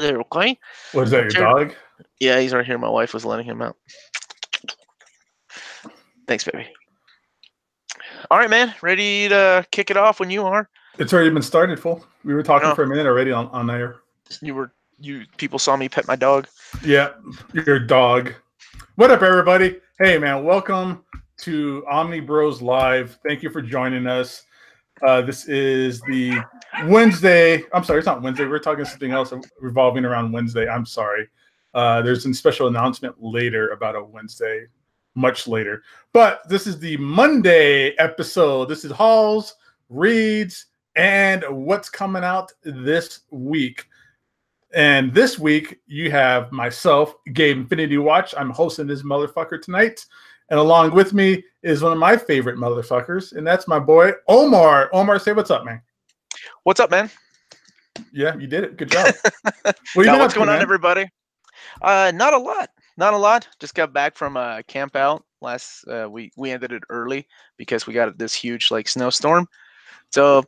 there, okay? What is that, your dog? Yeah, he's right here. My wife was letting him out. Thanks, baby. All right, man. Ready to kick it off when you are. It's already been started, full. We were talking No. for a minute already on, on air. You were you people saw me pet my dog. Yeah, your dog. What up, everybody? Hey, man, welcome to Omnibros Live. Thank you for joining us. Uh, this is the Wednesday. I'm sorry, it's not Wednesday. We're talking something else revolving around Wednesday. I'm sorry. Uh, there's a special announcement later about a Wednesday, much later. But this is the Monday episode. This is Hauls, Reads, and what's coming out this week. And this week, you have myself, Gabe Infinity Watch. I'm hosting this motherfucker tonight. And along with me is one of my favorite motherfuckers, and that's my boy, Omar. Omar, say what's up, man. What's up, man? Yeah, you did it. Good job. What you Now, what's to, going on, man? everybody? Uh, not a lot. Not a lot. Just got back from uh, camp out last. Uh, we we ended it early because we got this huge like snowstorm. So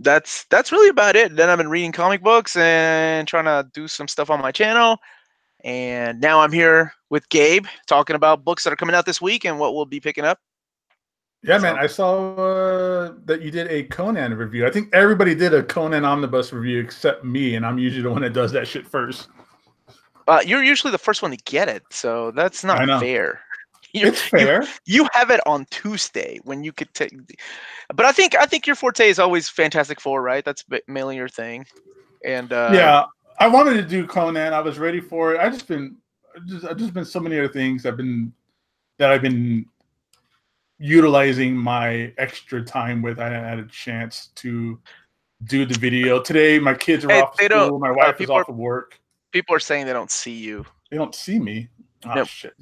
that's that's really about it. Then I've been reading comic books and trying to do some stuff on my channel. And now I'm here with Gabe talking about books that are coming out this week and what we'll be picking up. Yeah, man. I saw uh, that you did a Conan review. I think everybody did a Conan omnibus review except me, and I'm usually the one that does that shit first. Uh, you're usually the first one to get it, so that's not fair. You- It's fair. you have it on Tuesday when you could take. But I think I think your forte is always Fantastic Four, right? That's mainly your thing. And uh, yeah, I wanted to do Conan. I was ready for it. I just been, just, I've just been so many other things. I've been that I've been utilizing my extra time with. I hadn't had a chance to do the video today. My kids are Hey, off school. My uh, wife is off are- of work. people are saying they don't see you. They don't see me. Oh shit!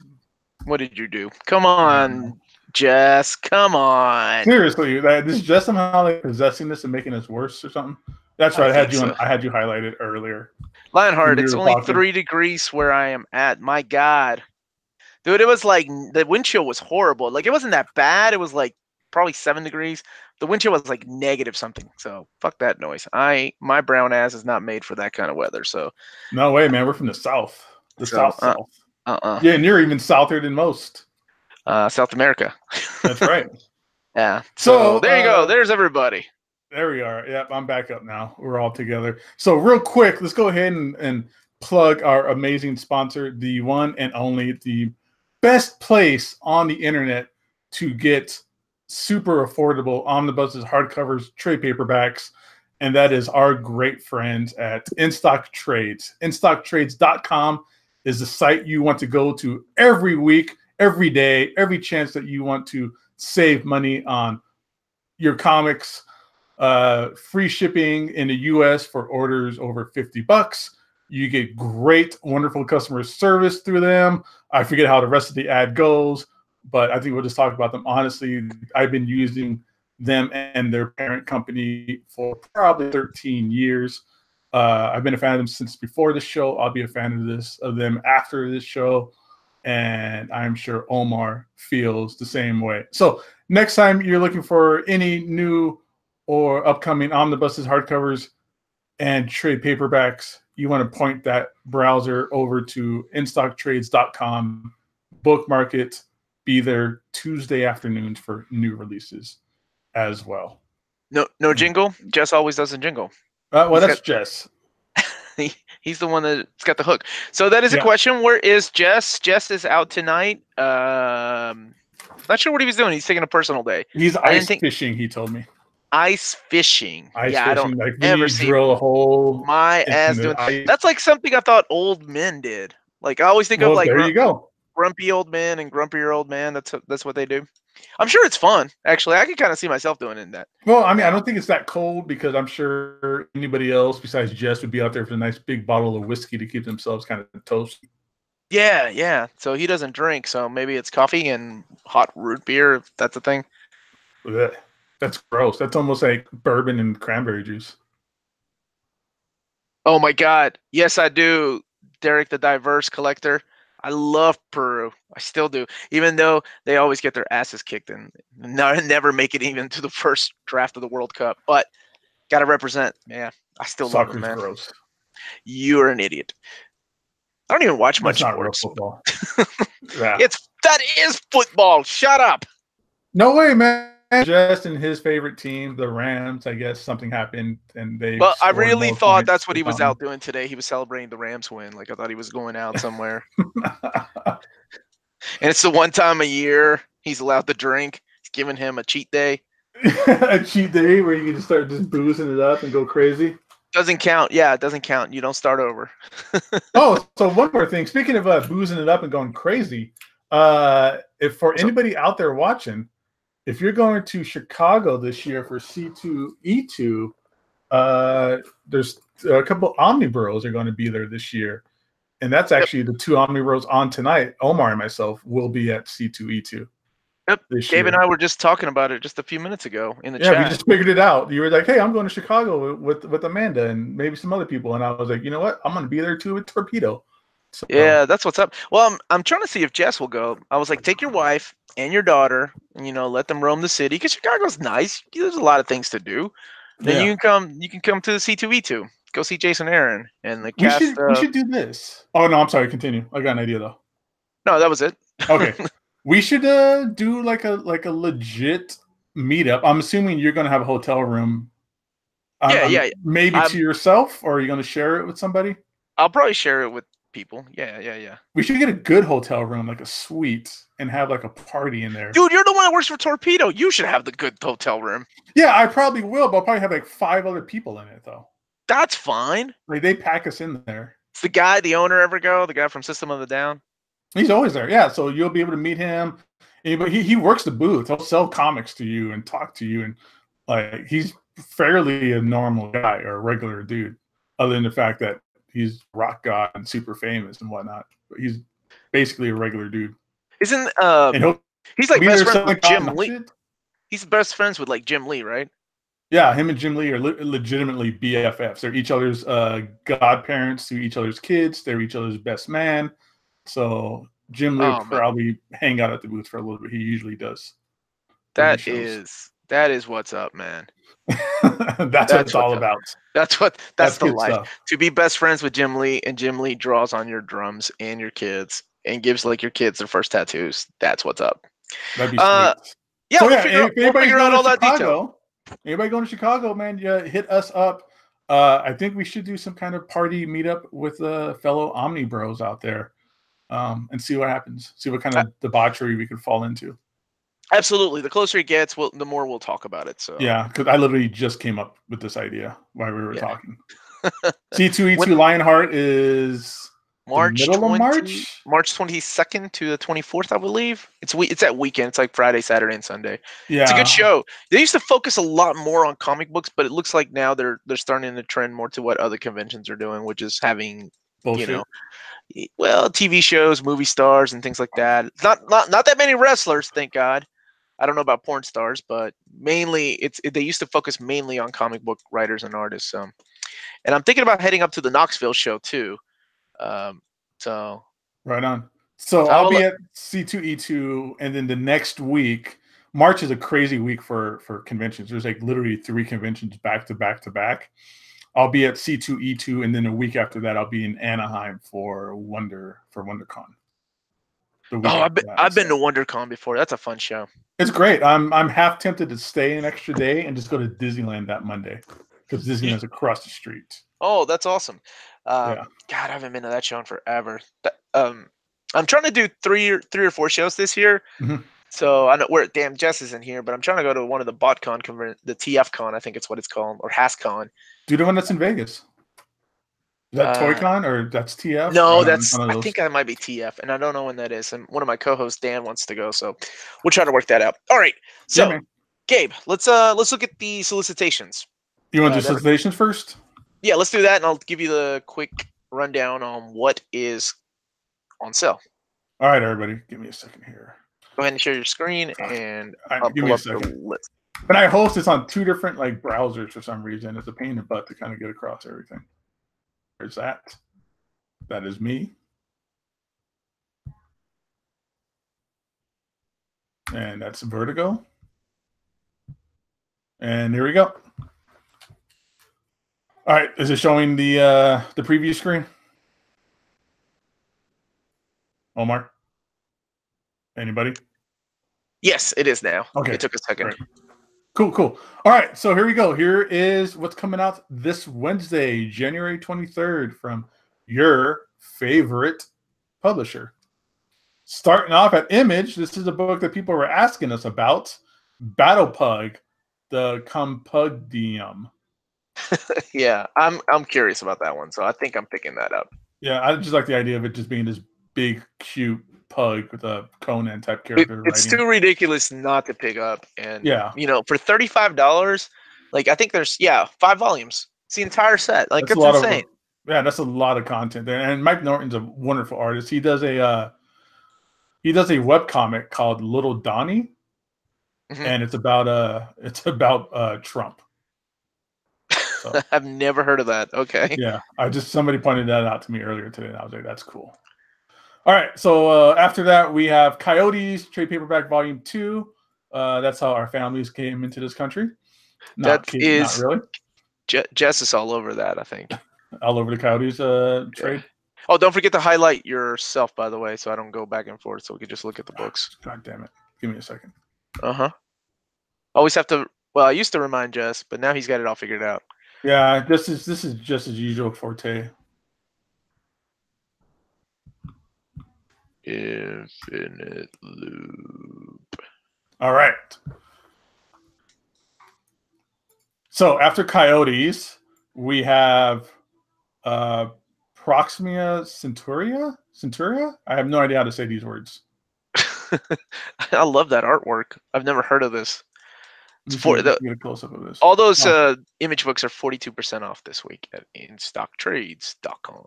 What did you do? Come on, Jess. Come on. Seriously, that this is just somehow like possessing this and making this worse or something. That's right. I, had think you. So. I had you highlighted earlier. Lionheart, it's only talking. three degrees where I am at. My God, dude, it was like the wind chill was horrible. Like it wasn't that bad. It was like probably seven degrees. The wind chill was like negative something. So fuck that noise. I my brown ass is not made for that kind of weather. So No way, man. We're from the south. The So, south uh, south. uh-uh. Yeah, and you're even souther than most. uh, South America. That's right. Yeah. So, So, there you go. uh, There's everybody. There we are. Yep, I'm back up now. We're all together. So, real quick, let's go ahead and, and plug our amazing sponsor, the one and only, the best place on the internet to get super affordable omnibuses, hardcovers, trade paperbacks, and that is our great friends at InStock Trades. InStockTrades.com is the site you want to go to every week, every day, every chance that you want to save money on your comics uh, free shipping in the US for orders over 50 bucks. You get great, wonderful customer service through them. I forget how the rest of the ad goes, but I think we'll just talk about them. Honestly, I've been using them and their parent company for probably 13 years. Uh, I've been a fan of them since before the show. I'll be a fan of this of them after this show, and I'm sure Omar feels the same way. So next time you're looking for any new or upcoming omnibuses, hardcovers, and trade paperbacks, you want to point that browser over to instocktrades.com, bookmark it, be there Tuesday afternoons for new releases as well. No, no jingle. Jess always does a jingle. Uh, well, He's that's Jess. He, he's the one that's got the hook. So that is a question. Where is Jess? Jess is out tonight. Um, not sure what he was doing. He's taking a personal day. He's ice think- fishing, he told me. Ice fishing. Ice yeah, I don't. like ever see drill a hole. My ass doing. ice. That's like something I thought old men did. Like I always think Well, of like there gru- you go. grumpy old men and grumpier old man. That's that's what they do. I'm sure it's fun. Actually, I can kind of see myself doing it in that. Well, I mean, I don't think it's that cold because I'm sure anybody else besides Jess would be out there with a nice big bottle of whiskey to keep themselves kind of toasty. Yeah, yeah. So he doesn't drink, so maybe it's coffee and hot root beer. If that's a thing. Ugh. That's gross. That's almost like bourbon and cranberry juice. Oh my God. Yes, I do. Derek, the diverse collector. I love Peru. I still do, even though they always get their asses kicked and never make it even to the first draft of the World Cup. But gotta represent. Yeah, I still love Soccer's them, man. gross. You're an idiot. I don't even watch much That's not real football. yeah. It's that is football. Shut up. No way, man. Just in his favorite team, the Rams. I guess something happened, and they. But I really thought that's what he was out doing today. He was celebrating the Rams win. Like I thought he was going out somewhere. and it's the one time a year he's allowed to drink. It's giving him a cheat day. a cheat day where you can just start just boozing it up and go crazy. Doesn't count. Yeah, it doesn't count. You don't start over. Oh, so one more thing. Speaking of uh, boozing it up and going crazy, uh, if for anybody out there watching, if you're going to Chicago this year for C2E2, uh, there's a couple Omnibros are going to be there this year. And that's actually the two Omnibros on tonight. Omar and myself will be at C2E2. Yep, Gabe year. and I were just talking about it just a few minutes ago in the chat. yeah, we just figured it out. You were like, "Hey, I'm going to Chicago with with Amanda and maybe some other people," and I was like, "You know what? I'm going to be there too with Torpedo." So, Yeah, that's what's up. Well, I'm, I'm trying to see if Jess will go. I was like, take your wife and your daughter, and you know, let them roam the city because Chicago's nice. There's a lot of things to do. Then yeah. you can come. You can come to the C2E2. Go see Jason Aaron and the we cast. should uh, we should do this. Oh no, I'm sorry. Continue. I got an idea though. No, that was it. Okay, we should uh do like a like a legit meetup. I'm assuming you're going to have a hotel room. Um, Yeah, yeah, yeah. Maybe I'm- to yourself, or are you going to share it with somebody? I'll probably share it with people. Yeah, yeah, yeah. We should get a good hotel room, like a suite, and have like a party in there. Dude, you're the one that works for Torpedo. You should have the good hotel room. Yeah, I probably will, but I'll probably have like five other people in it though. That's fine. Like they pack us in there. It's the guy, the owner, ever go? The guy from System of the Down. He's always there. Yeah, so you'll be able to meet him. Anybody, he, he works the booth. He'll sell comics to you and talk to you, and like he's fairly a normal guy or a regular dude, other than the fact that he's rock god and super famous and whatnot. But he's basically a regular dude, Isn't uh? He's like best friends with Jim Lee. He's best friends with like Jim Lee, right? Yeah, him and Jim Lee are le- legitimately BFFs. They're each other's uh, godparents to each other's kids. They're each other's best man. So Jim Lee Oh, probably hang out at the booth for a little bit. He usually does. That is that is what's up, man. that's, what it's all up. about. That's what that's, the life. stuff. To be best friends with Jim Lee and Jim Lee draws on your drums and your kids and gives like your kids their first tattoos. That's what's up. That'd be Uh, sweet. Yeah, so we'll yeah, figure, out, we'll figure out all to that detail. Anybody going to Chicago, man, yeah, hit us up. Uh, I think we should do some kind of party meetup with uh, fellow Omnibros out there, um, and see what happens. See what kind Uh, of debauchery we could fall into. Absolutely. The closer it gets, we'll, the more we'll talk about it. So Yeah, because I literally just came up with this idea while we were Yeah. talking. C2E2 Lionheart is March middle 20, of March. March twenty second to the twenty fourth, I believe. It's we it's that weekend. It's like Friday, Saturday, and Sunday. Yeah, It's a good show. They used to focus a lot more on comic books, but it looks like now they're they're starting to trend more to what other conventions are doing, which is having Bullshit. you know, well, TV shows, movie stars, and things like that. Not not not that many wrestlers, thank God. I don't know about porn stars, but mainly it's it, they used to focus mainly on comic book writers and artists. Um, and I'm thinking about heading up to the Knoxville show too. Um, so Right on. So I'll I'll be at C2E2, and then the next week, March is a crazy week for for conventions. There's like literally three conventions back to back to back. I'll be at C2E2, and then a week after that, I'll be in Anaheim for Wonder for WonderCon. Oh, I've been I've been to WonderCon before. That's a fun show. It's great. I'm I'm half tempted to stay an extra day and just go to Disneyland that Monday because Disneyland's across the street. Oh, that's awesome. Um, Yeah. God, I haven't been to that show in forever. Um, I'm trying to do three or three or four shows this year. Mhm. So I know where damn Jess is in here, but I'm trying to go to one of the BotCon, conver- the TFCon, I think it's what it's called, or HasCon. Do the one that's in Vegas. Is that Uh, ToyCon or that's TF? No, that's I think I might be TF, and I don't know when that is. And one of my co-hosts Dan wants to go, so we'll try to work that out. All right, so Yeah. Gabe, let's uh let's look at the solicitations. You want uh, to do that- solicitations first? Yeah, let's do that, and I'll give you the quick rundown on what is on sale. All right, everybody, give me a second here. Go ahead and share your screen, and right, I'll give pull me a up the second. list. And I host this on two different like browsers for some reason. It's a pain in the butt to kind of get across everything. There's that. That is me. And that's Vertigo. And here we go. All right, is it showing the uh the preview screen? Omar? Anybody? Yes, it is now. Okay, It took a second. Cool, cool. All right, so here we go. Here is what's coming out this Wednesday, January 23rd from your favorite publisher. Starting off at Image, this is a book that people were asking us about Battle Pug, the Compendium. yeah, I'm I'm curious about that one, so I think I'm picking that up. Yeah, I just like the idea of it just being this big, cute pug with a Conan type It- character. it's writing. too ridiculous not to pick up, and Yeah. you know, for thirty five dollars, like I think there's yeah five volumes. It's the entire set. Like That's it's a lot of- insane. Yeah, that's a lot of content there. And Mike Norton's a wonderful artist. He does a uh he does a web comic called Little Donnie, Mhm. and it's about uh it's about uh Trump. So I've never heard of that. Okay. yeah, I just somebody pointed that out to me earlier today, and I was like, that's cool. All right, so uh, after that we have Coyotes trade paperback volume two. Uh, that's how our families came into this country. Not, That kid- is- really Je- Jess is all over that. I think. all over the Coyotes uh, trade. Oh, don't forget to highlight yourself, by the way, so I don't go back and forth. So we can just look at the books. God damn it! Give me a second. Uh huh. Always have to. Well, I used to remind Jess, but now he's got it all figured out. Yeah, this is this is just as usual Forte. Infinite loop. All right. So after Coyotes, we have uh Proximia Centuria. Centuria? I have no idea how to say these words. I love that artwork. I've never heard of this. For the- get a close up of this. All those Oh. uh, image books are 42% off this week at instocktrades.com.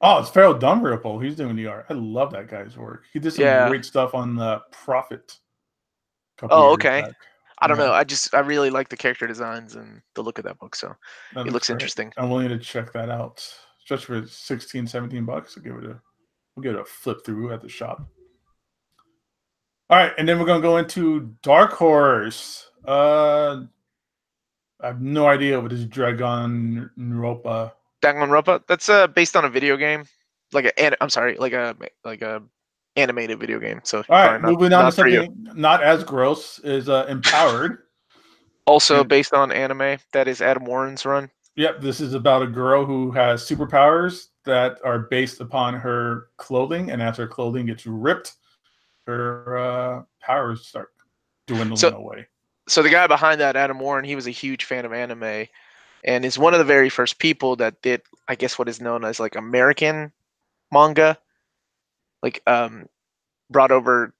Oh, it's Farel Dalrymple. He's doing the art. I love that guy's work. He did some Yeah. great stuff on the Prophet. Oh, okay. back. I don't Yeah. know. I just I really like the character designs and the look of that book. So That it looks great. interesting. I'm willing to check that out. Just for 16, 17 bucks. I'll give it a we'll give it a flip through at the shop. All right, and then we're gonna go into Dark Horse. Uh I have no idea what this Dragon Europa. Danganronpa. That's uh based on a video game, like a an- I'm sorry, like a like a animated video game. So All right, not- moving on to not for you. something not as gross is uh Empowered. Also based on anime. That is Adam Warren's run. Yep, this is about a girl who has superpowers that are based upon her clothing, and as her clothing gets ripped, her uh, powers start dwindling So- away. So the guy behind that, Adam Warren, he was a huge fan of anime, and is one of the very first people that did, I guess, what is known as like American manga, like um, brought over.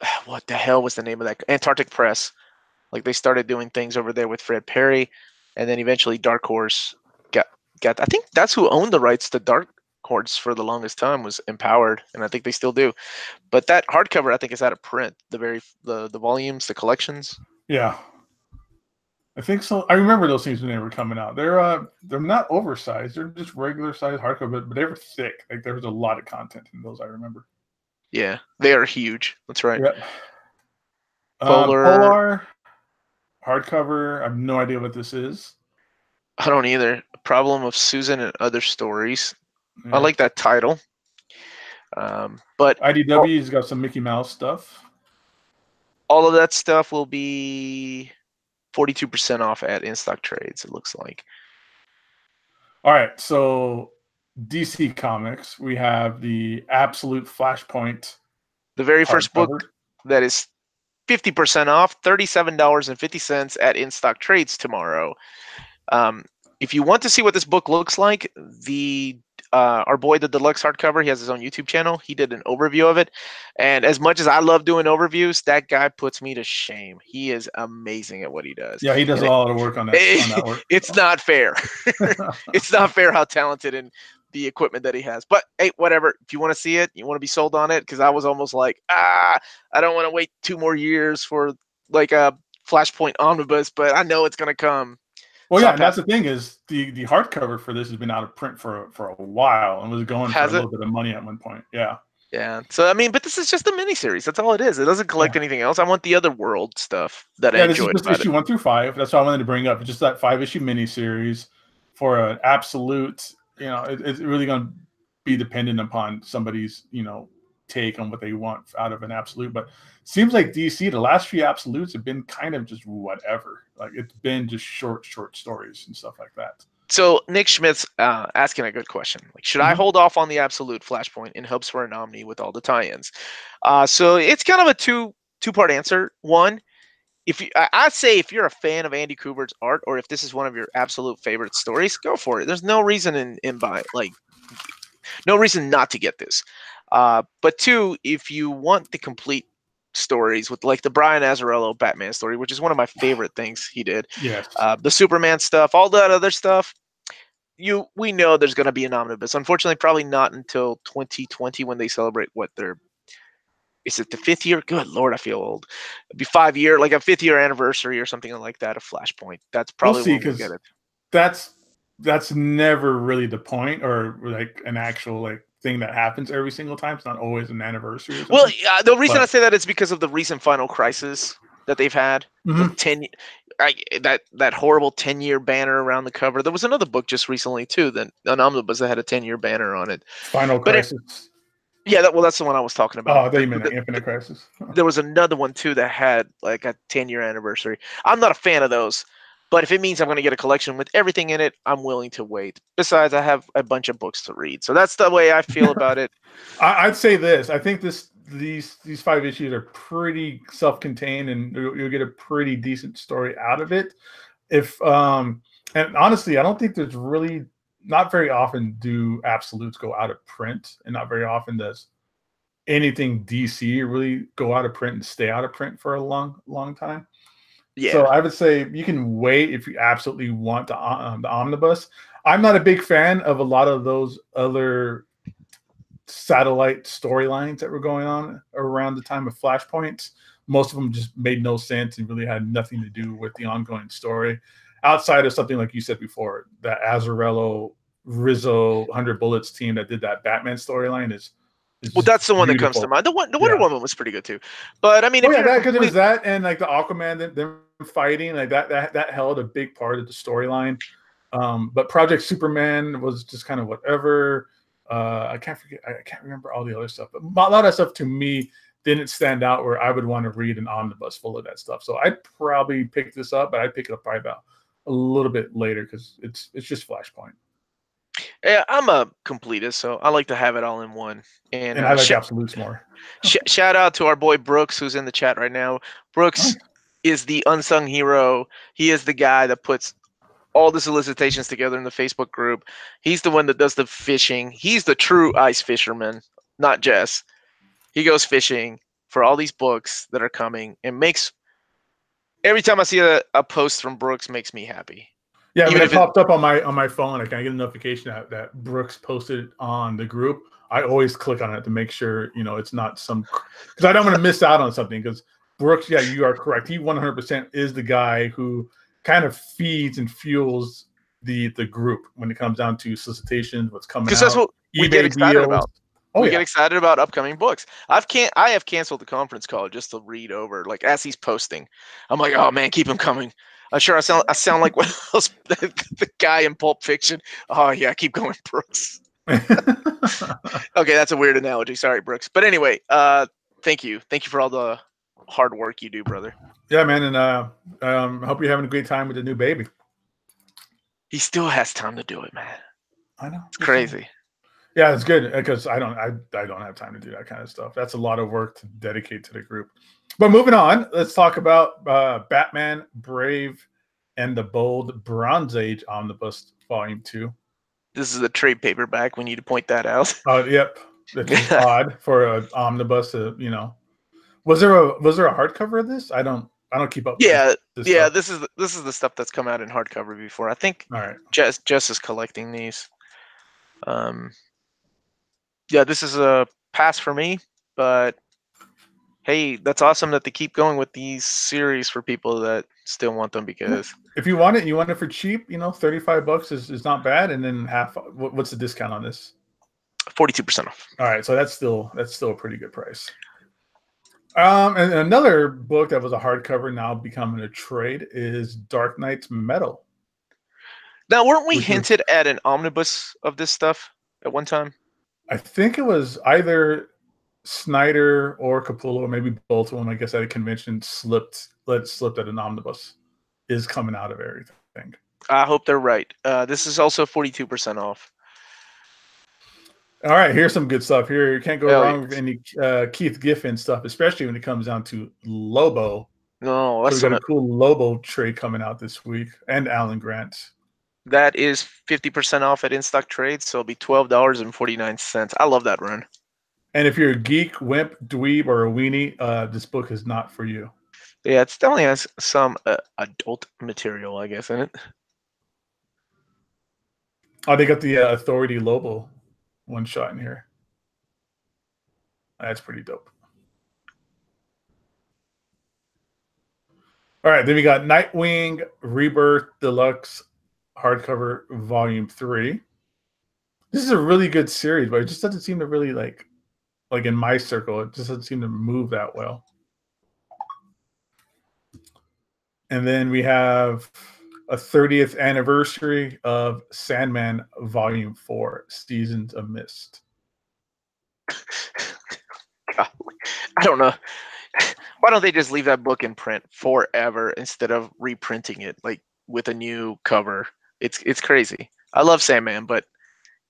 What the hell was the name of that? Antarctic Press. Like they started doing things over there with Fred Perry, and then eventually Dark Horse got got. I think that's who owned the rights to Dark Horse for the longest time was Empowered, and I think they still do. But that hardcover, I think, is out of print. The very the the volumes, the collections. Yeah, I think so. I remember those things when they were coming out. They're uh, they're not oversized. They're just regular size hardcover, but, but they were thick. Like there was a lot of content in those. I remember. Yeah, they are huge. That's right. Yep. Uh, Polar- Polar hardcover. I have no idea what this is. I don't either. Problem of Susan and other stories. Yeah. I like that title. Um, but IDW's got some Mickey Mouse stuff. all of that stuff will be 42% off at in stock trades. It looks like. All right, so DC Comics, we have the Absolute Flashpoint. The very first book hardcover. that is 50% off, $37.50 at in stock trades tomorrow. Um, if you want to see what this book looks like, the uh, our boy the deluxe hardcover, he has his own YouTube channel. He did an overview of it, and as much as I love doing overviews, that guy puts me to shame. He is amazing at what he does. Yeah, he does And a lot of work on that. on that work. It's not fair. it's not fair how talented and the equipment that he has. But hey, whatever. If you want to see it, you want to be sold on it, because I was almost like, ah, I don't want to wait two more years for like a Flashpoint omnibus, but I know it's gonna come. Well, yeah, and that's the thing is the the hardcover for this has been out of print for for a while and was going Has for a it? little bit of money at one point. Yeah, Yeah. So I mean, but this is just a miniseries. That's all it is. It doesn't collect anything else. I want the other world stuff that I yeah. This is just issue it. one through five. That's what I wanted to bring up. Just that five issue miniseries. for an absolute, you know, it, it's really going to be dependent upon somebody's, you know, take on what they want out of an absolute. But seems like DC, the last few absolutes have been kind of just whatever. Like it's been just short, short stories and stuff like that. So Nick Schmidt's uh, asking a good question. Like, should I Mhm. hold off on the absolute Flashpoint in hopes for an Omni with all the tie-ins? Uh, so it's kind of a two two-part answer. One, if you, I, I'd say if you're a fan of Andy Kubert's art, or if this is one of your absolute favorite stories, go for it. There's no reason in in buy like no reason not to get this. Uh, but two, if you want the complete stories with like the Brian Azzarello Batman story, which is one of my favorite things he did Yes. uh, the Superman stuff, all that other stuff. You, we know there's going to be an omnibus. Unfortunately, probably not until 2020 when they celebrate what their is it the fifth year? Good lord, I feel old. It'd be five year, like a fifth year anniversary or something like that of Flashpoint. That's probably see, when we'll 'cause get it. that's that's never really the point or like an actual like thing that happens every single time. It's not always an anniversary. Well, uh, the reason I say that is because of the recent Final Crisis that they've had. The Mhm. ten, I, that that horrible ten year banner around the cover. There was another book just recently too, that an omnibus that had a ten year banner on it. Final but it- Crisis. Yeah, that, well, that's the one I was talking about. oh, they The- meant the- the Infinite Crisis. there was another one too that had like a 10 year anniversary. I'm not a fan of those, but if it means I'm going to get a collection with everything in it, I'm willing to wait. Besides, I have a bunch of books to read, so that's the way I feel about it. I, I'd say this. I think this these these five issues are pretty self-contained, and you'll, you'll get a pretty decent story out of it. If um, and honestly, I don't think there's really not very often do absolutes go out of print, and not very often does anything DC really go out of print and stay out of print for a long long time. Yeah, So I would say you can wait if you absolutely want the, um, the omnibus. I'm not a big fan of a lot of those other satellite storylines that were going on around the time of Flashpoints. Most of them just made no sense and really had nothing to do with the ongoing story, outside of something like you said before, that Azzarello Risso 100 Bullets team that did that Batman storyline is. Well, that's the one that comes to mind. The one, the Wonder Yeah. Woman was pretty good too. But I mean, Oh if yeah, that because it was that and like the Aquaman them, them fighting like that that that held a big part of the storyline. Um, but Project Superman was just kind of whatever. Uh, I can't forget. I can't remember all the other stuff, but a lot of stuff to me didn't stand out where I would want to read an omnibus full of that stuff. So I'd probably pick this up, but I'd pick it up probably about a little bit later because it's it's just Flashpoint, yeah, I'm a completist, so I like to have it all in one. And, and uh, I like sh- absolutes more. sh- shout out to our boy Brooks, who's in the chat right now. Brooks is the unsung hero. He is the guy that puts all the solicitations together in the Facebook group. He's the one that does the fishing. He's the true ice fisherman, not Jess. He goes fishing for all these books that are coming and makes every time I see a, a post from Brooks makes me happy. Yeah, Even when it if it- popped up on my on my phone, like I get a notification that, that Brooks posted on the group. I always click on it to make sure you know it's not some because I don't want to miss out on something. Because Brooks, yeah, you are correct. He 100 percent is the guy who kind of feeds and fuels the the group when it comes down to solicitations, what's coming Because that's what we get excited deals. about. Oh we yeah, get excited about upcoming books. I've can't I have canceled the conference call just to read over like as he's posting. I'm like, oh man, keep him coming. I'm sure I sound I sound like those the, guy in Pulp Fiction. Oh yeah, keep going, Brooks. Okay, that's a weird analogy. Sorry, Brooks. But anyway, uh, thank you, thank you for all the hard work you do, brother. yeah, man, and uh, um, I hope you're having a great time with the new baby. He still has time to do it, man. I know It's crazy. Yeah, it's good because I don't I, I don't have time to do that kind of stuff. That's a lot of work to dedicate to the group. But moving on, let's talk about uh, Batman Brave and the Bold Bronze Age Omnibus Volume Two. This is a trade paperback. We need to point that out. Oh, yep, it's odd for an omnibus. To, you know, was there a was there a hardcover of this? I don't I don't keep up. with Yeah, this yeah. stuff. This is the, this is the stuff that's come out in hardcover before. I think All right. Jess Jess is collecting these. Um, yeah, this is a pass for me, but hey, that's awesome that they keep going with these series for people that still want them because If you want it, you want it for cheap. You know, thirty five bucks is, is not bad, and then half. What's the discount on this? forty two percent off. All right, so that's still that's still a pretty good price. Um, and another book that was a hardcover now becoming a trade is Dark Nights Metal. Now, weren't we Which hinted at an omnibus of this stuff at one time? I think it was either Snyder or Capullo, or maybe both of them. I guess at a convention slipped, let slipped at an omnibus is coming out of everything. I hope they're right. Uh, this is also 42% off. All right, here's some good stuff. Here, you can't go Hell wrong with any uh, Keith Giffen stuff, especially when it comes down to Lobo. No, So that's we got a cool Lobo trade coming out this week, and Alan Grant. That is 50% off at in stock trades, so it'll be $12.49. I love that run. And if you're a geek, wimp, dweeb, or a weenie, uh, this book is not for you. Yeah, it's definitely has some uh, adult material, I guess, in it. Oh, they got the uh, Authority Lobo one shot in here. That's pretty dope. All right, then we got Nightwing Rebirth Deluxe hardcover volume 3. This is a really good series, but it just doesn't seem to really like like in my circle, it just doesn't seem to move that well. And then we have a 30th anniversary of Sandman Volume 4, Seasons of Mist. Golly. I don't know. Why don't they just leave that book in print forever instead of reprinting it like with a new cover? It's it's crazy. I love Sandman, but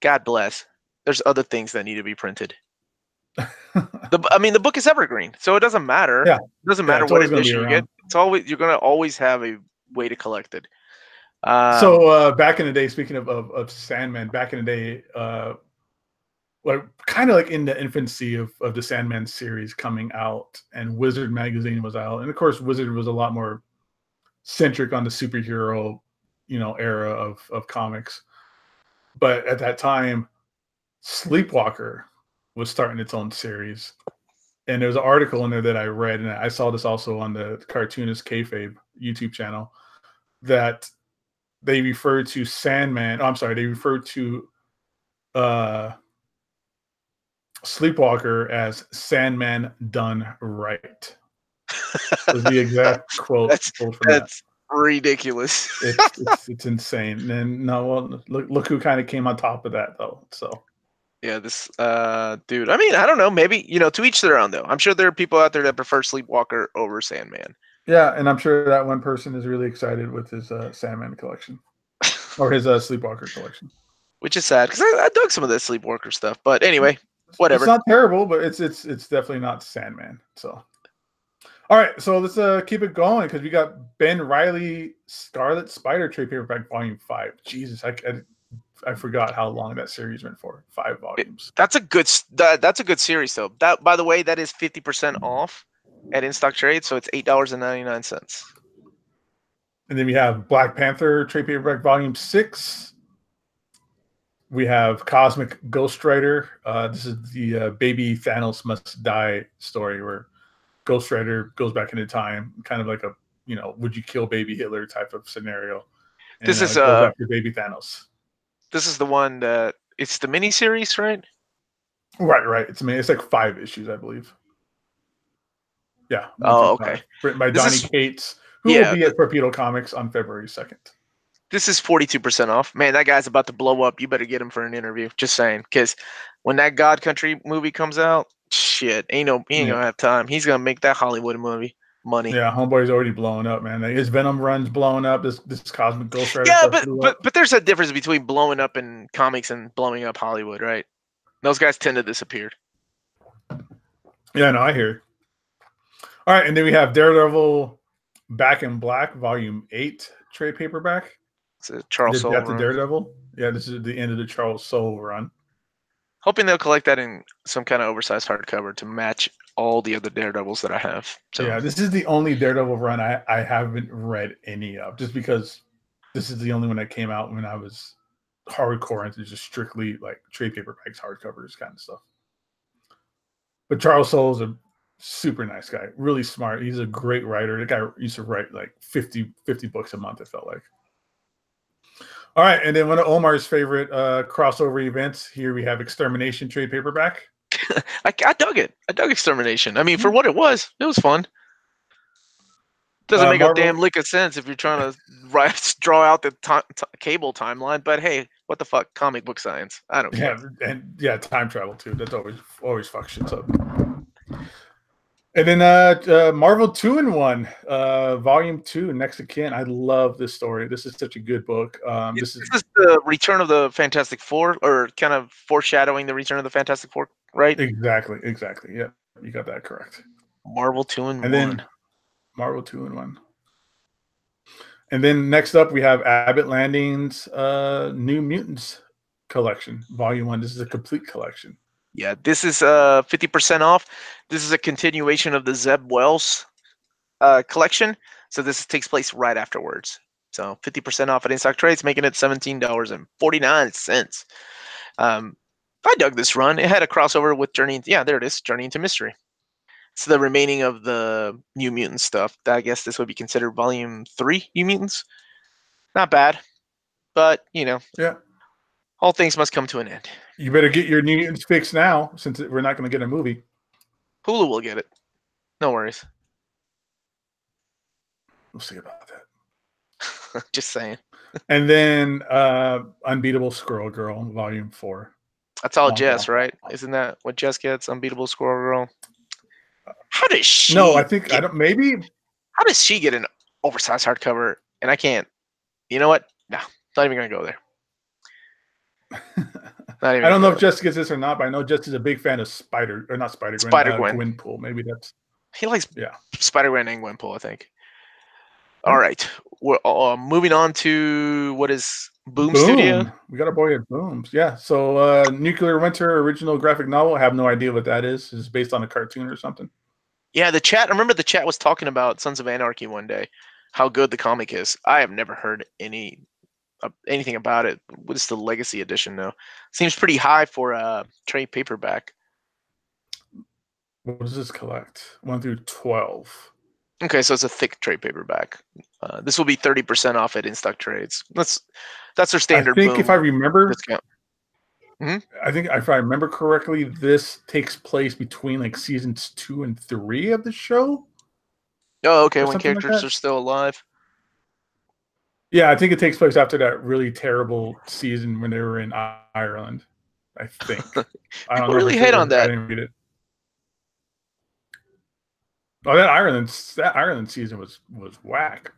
God bless. There's other things that need to be printed. The I mean, the book is evergreen, so it doesn't matter. Yeah. It doesn't matter it's what edition you get. It's always you're gonna always have a way to collect it. Um, so uh, back in the day, speaking of, of, of Sandman, back in the day, uh, like kind of like in the infancy of, of the Sandman series coming out, and Wizard magazine was out, and of course, Wizard was a lot more centric on the superhero, you know, era of of comics. But at that time, Sleepwalker was starting its own series, and there was an article in there that I read, and I saw this also on the cartoonist kayfabe YouTube channel that they refer to Sandman. Oh, I'm sorry, they refer to uh, Sleepwalker as Sandman done right. Was the exact quote. That's- pulled from that. that's ridiculous. It's, it's it's insane. And no, well, look look who kind of came on top of that though. So Yeah, this uh dude. I mean, I don't know, maybe, you know, to each their own though. I'm sure there are people out there that prefer Sleepwalker over Sandman. yeah, and I'm sure that one person is really excited with his uh, Sandman collection or his uh, Sleepwalker collection. Which is sad because I, I dug some of that Sleepwalker stuff. But anyway, Whatever. It's not terrible, but it's it's it's definitely not Sandman. So, all right, so let's uh keep it going because we got Ben Reilly Scarlet Spider trade paperback volume five. Jesus, I, I I forgot how long that series went for. Five volumes. that's a good that, that's a good series though. That by the way, that is 50% off at in stock trade, so it's eight dollars and ninety nine cents. And then we have Black Panther trade paperback volume six. We have Cosmic Ghost Rider. Uh, this is the uh, baby Thanos must die story where Ghost Rider goes back into time, kind of like a you know, would you kill baby Hitler type of scenario. This is, goes uh, baby Thanos. This is the one that it's the mini series, right? Right, right. It's I mean, it's like five issues, I believe. Yeah. Oh, okay. Written by This Donny is- Cates, who Yeah, will be at Torpedo Comics on February second. This is 42% off. Man, that guy's about to blow up. You better get him for an interview. Just saying. Because when that God Country movie comes out, shit, ain't no he ain't Yeah. gonna have time. He's gonna make that Hollywood movie money. Yeah, Homeboy's already blowing up, man. His Venom run's blowing up. This this Cosmic Ghost Rider. Yeah, but but but there's a difference between blowing up in comics and blowing up Hollywood, right? Those guys tend to disappear. yeah, no, I hear. All right, and then we have Daredevil Back in Black, Volume Eight trade paperback. It's a Charles Soule run. Daredevil. Yeah, this is the end of the Charles Soule run. Hoping they'll collect that in some kind of oversized hardcover to match all the other Daredevils that I have. So yeah, this is the only Daredevil run I, I haven't read any of, just because this is the only one that came out when I was hardcore into just strictly like trade paperbacks, hardcovers, kind of stuff. But Charles Soule is a super nice guy, really smart. He's a great writer. The guy used to write like 50, 50 books a month, it felt like. All right, and then one of Omar's favorite uh, crossover events. Here we have Extermination trade paperback. I, I dug it. I dug Extermination. I mean, Mm-hmm. for what it was, it was fun. Doesn't Uh, make Marvel- a damn lick of sense if you're trying to write, draw out the ti- t- cable timeline. But hey, what the fuck? Comic book science. I don't care. Yeah, and yeah, time travel too. That's always always fuck shits up. And then uh, uh Marvel two in one, uh volume two, next of kin. I love this story. This is such a good book. Um this is this the return of the Fantastic Four, or kind of foreshadowing the return of the Fantastic Four, right? exactly, exactly. Yeah, you got that correct. Marvel two and, And one. then Marvel two in one. And then next up we have Abnett Lanning's uh New Mutants collection, volume one. This is a complete collection. Yeah, this is uh 50% off. This is a continuation of the Zeb Wells uh, collection. So this takes place right afterwards. So 50% off at in-stock trades, making it $17.49. Um, I dug this run. It had a crossover with Journey. Into, yeah, there it is, Journey into Mystery. It's the remaining of the New Mutant stuff. I guess this would be considered Volume Three New Mutants. Not bad, but you know, Yeah. all things must come to an end. You better get your Mutants fixed now, since we're not going to get a movie. Hulu will get it. No worries. We'll see about that. Just saying. And then uh Unbeatable Squirrel Girl, Volume Four. That's all Long Jess, haul. right? Isn't that what Jess gets? Unbeatable Squirrel Girl. How does she? No, I think I don't. Maybe How does she get an oversized hardcover? And I can't. You know what? No, not even gonna go there. I don't know if Jess gets this or not, but I know Jess is a big fan of Spider or not Spider Gwen. Spider-Gwen. Uh, Gwenpool. Maybe that's He likes Yeah. Spider Gwen and Gwenpool, I think. All right, we're uh, moving on to what is Boom, Studio. We got our boy at Booms. Yeah. So uh Nuclear Winter original graphic novel. I have no idea what that is. It's based on a cartoon or something. Yeah, the chat. I remember the chat was talking about Sons of Anarchy one day, how good the comic is. I have never heard any uh, anything about it. What is the Legacy Edition though? Seems pretty high for a trade paperback. What does this collect? One through twelve. Okay, so it's a thick trade paperback. Uh, this will be thirty percent off at in stock trades. That's that's their standard. I think if I remember discount. I think if I remember correctly, this takes place between like seasons two and three of the show. Oh, okay. When something like characters are still alive. Yeah, I think it takes place after that really terrible season when they were in Ireland. I think. I know really hate on that. I didn't read it. Oh, that Ireland that Ireland season was was whack.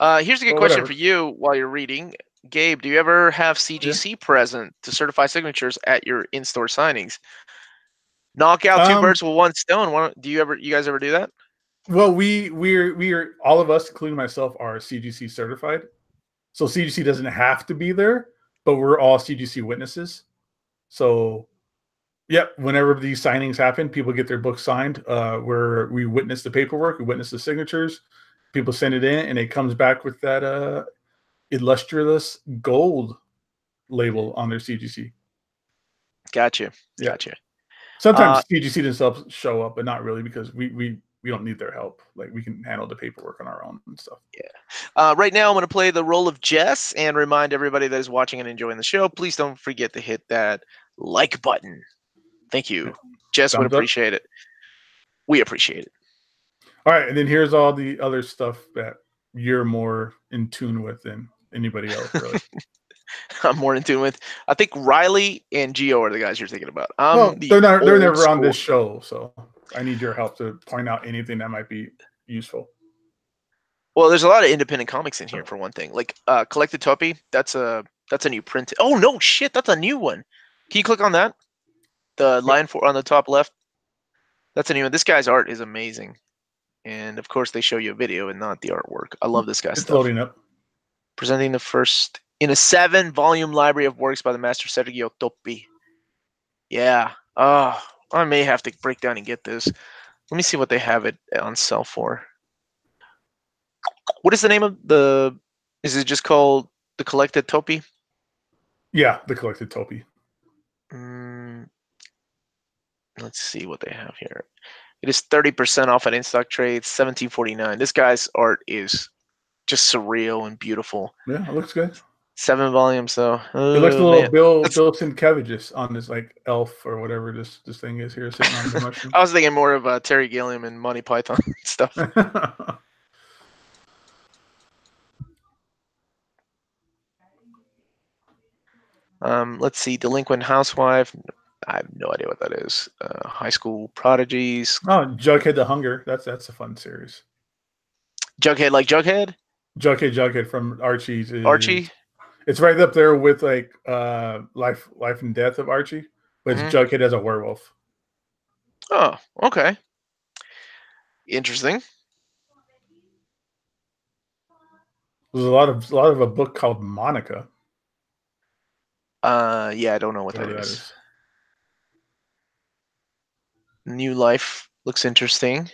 Uh, here's a good Well, question whatever. for you while you're reading. Gabe, do you ever have CGC present to certify signatures at your in-store signings? Knock out two Um, birds with one stone. Why don't- do you ever? You guys ever do that? Well, we we're we're all of us, including myself, are CGC certified. So CGC doesn't have to be there, but we're all CGC witnesses. So, yep, whenever these signings happen, people get their books signed. Uh, where we witness the paperwork, we witness the signatures. People send it in, and it comes back with that uh, illustrious gold label on their CGC. Gotcha. Yeah. Gotcha. Sometimes Uh, CGC themselves show up, but not really because we we we don't need their help. Like we can handle the paperwork on our own and stuff. Uh, right now, I'm going to play the role of Jess and remind everybody that is watching and enjoying the show. Please don't forget to hit that like button. Thank you, Jess. Would Thumbs up. appreciate it. We appreciate it. All right, and then here's all the other stuff that you're more in tune with than anybody else. Really. I'm more in tune with. I think Ryley and Geo are the guys you're thinking about. I'm well, the they're not. They're never on this show, so I need your help to point out anything that might be useful. Well, there's a lot of independent comics in here for one thing. Like uh Collected Toppi, that's a that's a new print. Oh no, shit, that's a new one. Can you click on that? The line for on the top left. That's a new one. This guy's art is amazing. And of course they show you a video and not the artwork. I love this guy's It's stuff. loading up. Presenting the first in a seven volume library of works by the master Sergio Toppi. Yeah. Oh, I may have to break down and get this. Let me see what they have it on sale for. What is the name of the? Is it just called the Collected Toppi? Yeah, the collected Toppi. Mm, let's see what they have here. It is thirty percent off at in stock trades, seventeen forty nine. This guy's art is just surreal and beautiful. Yeah, it looks good seven volumes though. It looks a oh, little man. Bill Phillips and Sienkiewicz on this like elf or whatever this this thing is here sitting on the mushroom. I was thinking more of uh, Terry Gilliam and Monty Python stuff. um, let's see, delinquent housewife. I have no idea what that is. Uh, high school prodigies. Oh, Jughead the Hunger. That's that's a fun series. Jughead, like Jughead. Jughead, Jughead from Archie's. Uh, Archie. It's right up there with like uh life, life and death of Archie, but Mhm. Jughead as a werewolf. Oh, okay. Interesting. There's a lot of a lot of a book called Monica. Uh, yeah, I don't know what that that is. is. New Life looks interesting.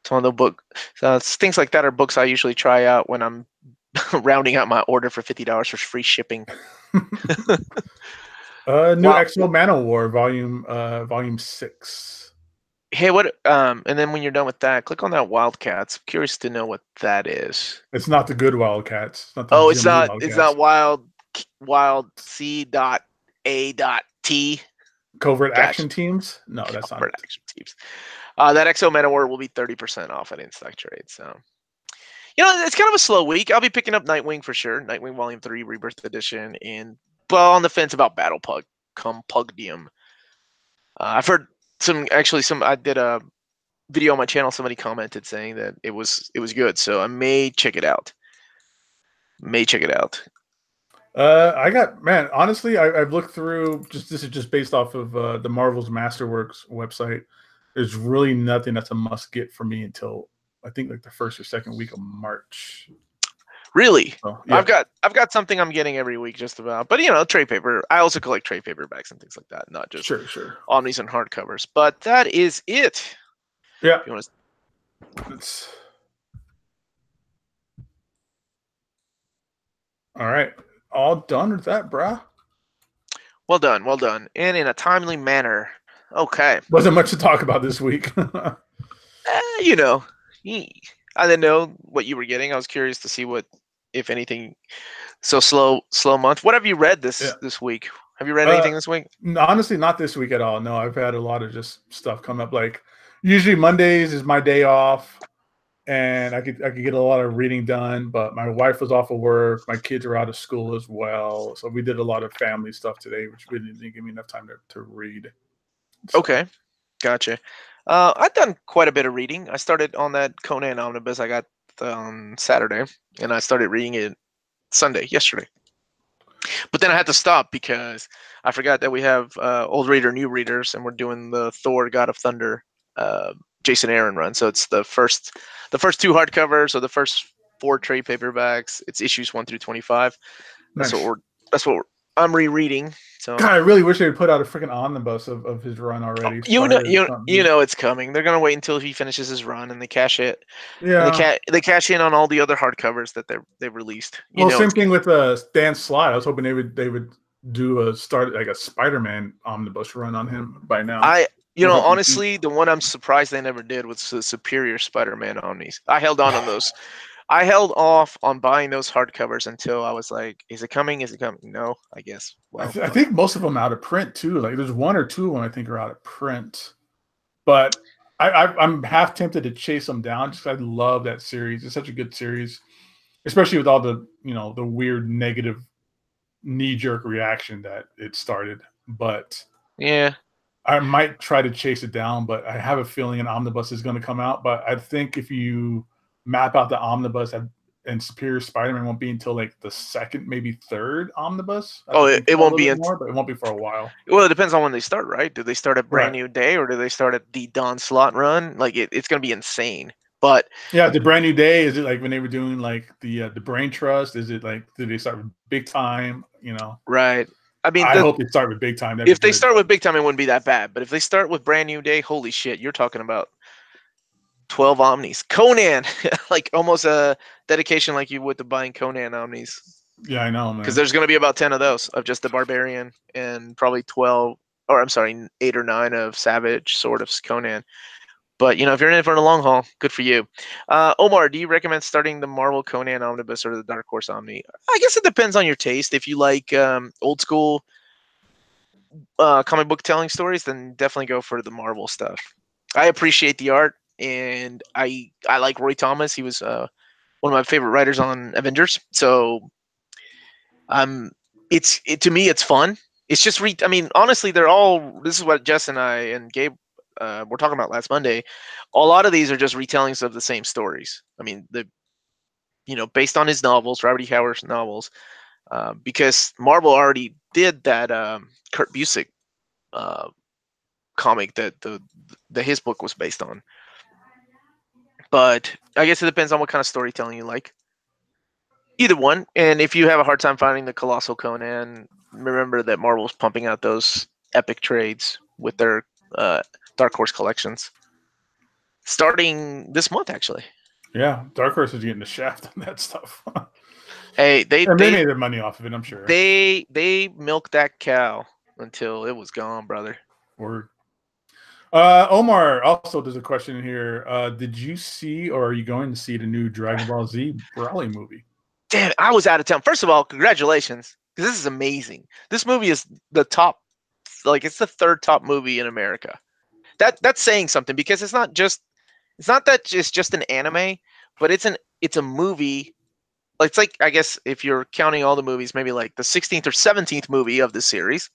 It's one of the book. It's things like that are books I usually try out when I'm rounding out my order for fifty dollars for free shipping. Uh, new Wow. X-Men Manowar, volume uh volume six. Hey, what? Um, and then when you're done with that, click on that Wildcats. I'm curious to know what that is. It's not the good Wildcats. It's not the Oh, it's Jim Lee not. It's not Wild Wild C dot A dot T. covert Gotcha. action teams. No, that's not. Covert action teams. Uh, that XO Manowar will be 30% off at in stock trade. So, you know, it's kind of a slow week. I'll be picking up Nightwing for sure. Nightwing Volume 3, Rebirth Edition, and well, on the fence about Battle Pug, Compugium. Uh, I've heard some, actually, some, I did a video on my channel. Somebody commented saying that it was, it was good. So I may check it out. May check it out. Uh, I got man. Honestly, I, I've looked through. Just this is just based off of uh, the Marvel's Masterworks website. There's really nothing that's a must get for me until I think like the first or second week of March. Really? So, yeah. I've got I've got something I'm getting every week just about. But you know, trade paper. I also collect trade paperbacks and things like that, not just sure, sure. omnis and hardcovers. But that is it. Yeah, you want to it's all right. All done with that, bruh. well done, well done. And in a timely manner. Okay. Wasn't much to talk about this week. Eh, you know. Ye- I didn't know what you were getting. I was curious to see what if anything so slow slow month. What have you read this Yeah. this week? Have you read Uh, anything this week? No, honestly, not this week at all. No, I've had a lot of just stuff come up. Like usually Mondays is my day off, and I could I could get a lot of reading done. But my wife was off of work, my kids are out of school as well, so we did a lot of family stuff today, which really didn't give me enough time to, to read. So, Okay. Gotcha. Uh, I've done quite a bit of reading. I started on that Conan omnibus I got on Saturday, and I started reading it Sunday, yesterday. But then I had to stop because I forgot that we have uh, old reader, new readers, and we're doing the Thor: God of Thunder, uh, Jason Aaron run. So it's the first, the first two hardcovers, or the first four trade paperbacks. It's issues one through twenty-five. That's what we're. That's what we're, I'm rereading. So God, I really wish they would put out a freaking omnibus of, of his run already. you know, you, you know it's coming. They're gonna wait until he finishes his run and they cash it. yeah. And they ca- they cash in on all the other hardcovers that they they've released. You well, know, same thing with uh, Dan Slott. I was hoping they would they would do a start like a Spider-Man omnibus run on him by now. I you know have to see. honestly, the one I'm surprised they never did was the Superior Spider-Man Omnis. I held on on those. I held off on buying those hardcovers until I was like, "Is it coming? Is it coming?" No, I guess. I, Well, th- I think most of them out of print too. Like there's one or two of them I think are out of print, but I, I I'm half tempted to chase them down. Just 'cause I love that series. It's such a good series, especially with all the you know the weird negative knee jerk reaction that it started. But yeah, I might try to chase it down. But I have a feeling an omnibus is going to come out. But I think if you map out the omnibus and, and Superior Spider-Man won't be until like the second, maybe third omnibus. I Oh, it- it won't be unt- more, but it won't be for a while. Well, it depends on when they start, right? Do they start at brand Right. new day or do they start at the Dan Slott run? Like it, it's gonna be insane. But Yeah, the brand new day. Is it like when they were doing like the uh, the brain trust? Is it like did they start with big time? You know, right, I mean, I the- hope they start with big time. That'd if they good. start with big time, it wouldn't be that bad. But if they start with brand new day, holy shit, you're talking about twelve omnis. Conan, like almost a dedication like you would to buying Conan omnis, yeah, I know, man. because there's going to be about ten of those of just the barbarian and probably twelve, or I'm sorry, eight or nine of Savage Sword of Conan. But you know, if you're in it for the long haul, good for you. Uh, Omar, do you recommend starting the Marvel Conan omnibus or the Dark Horse Omni? I guess it depends on your taste. If you like um, old school uh, comic book telling stories, then definitely go for the Marvel stuff. I appreciate the art, and I I like Roy Thomas. He was uh, one of my favorite writers on Avengers. So I'm it's it, to me it's fun. It's just re. I mean, honestly, they're all. This is what Jess and I and Gabe uh, were talking about last Monday. A lot of these are just retellings of the same stories. I mean, the you know based on his novels, Robert E. Howard's novels, uh, because Marvel already did that um, Kurt Busiek uh, comic that the that his book was based on. But I guess it depends on what kind of storytelling you like. Either one, and if you have a hard time finding the Colossal Conan, remember that Marvel's pumping out those epic trades with their uh, Dark Horse collections, starting this month actually. Yeah, Dark Horse is getting the shaft on that stuff. hey, they, they, they made their money off of it, I'm sure. they they milked that cow until it was gone, brother. Word. Uh, Omar also there's a question here. Uh, did you see or are you going to see the new Dragon Ball Z Broly movie? Damn, I was out of town. First of all, congratulations, because this is amazing. This movie is the top, like it's the third top movie in America. That that's saying something because it's not just, it's not that it's just an anime, but it's an it's a movie. It's like I guess if you're counting all the movies, maybe like the 16th or 17th movie of the series.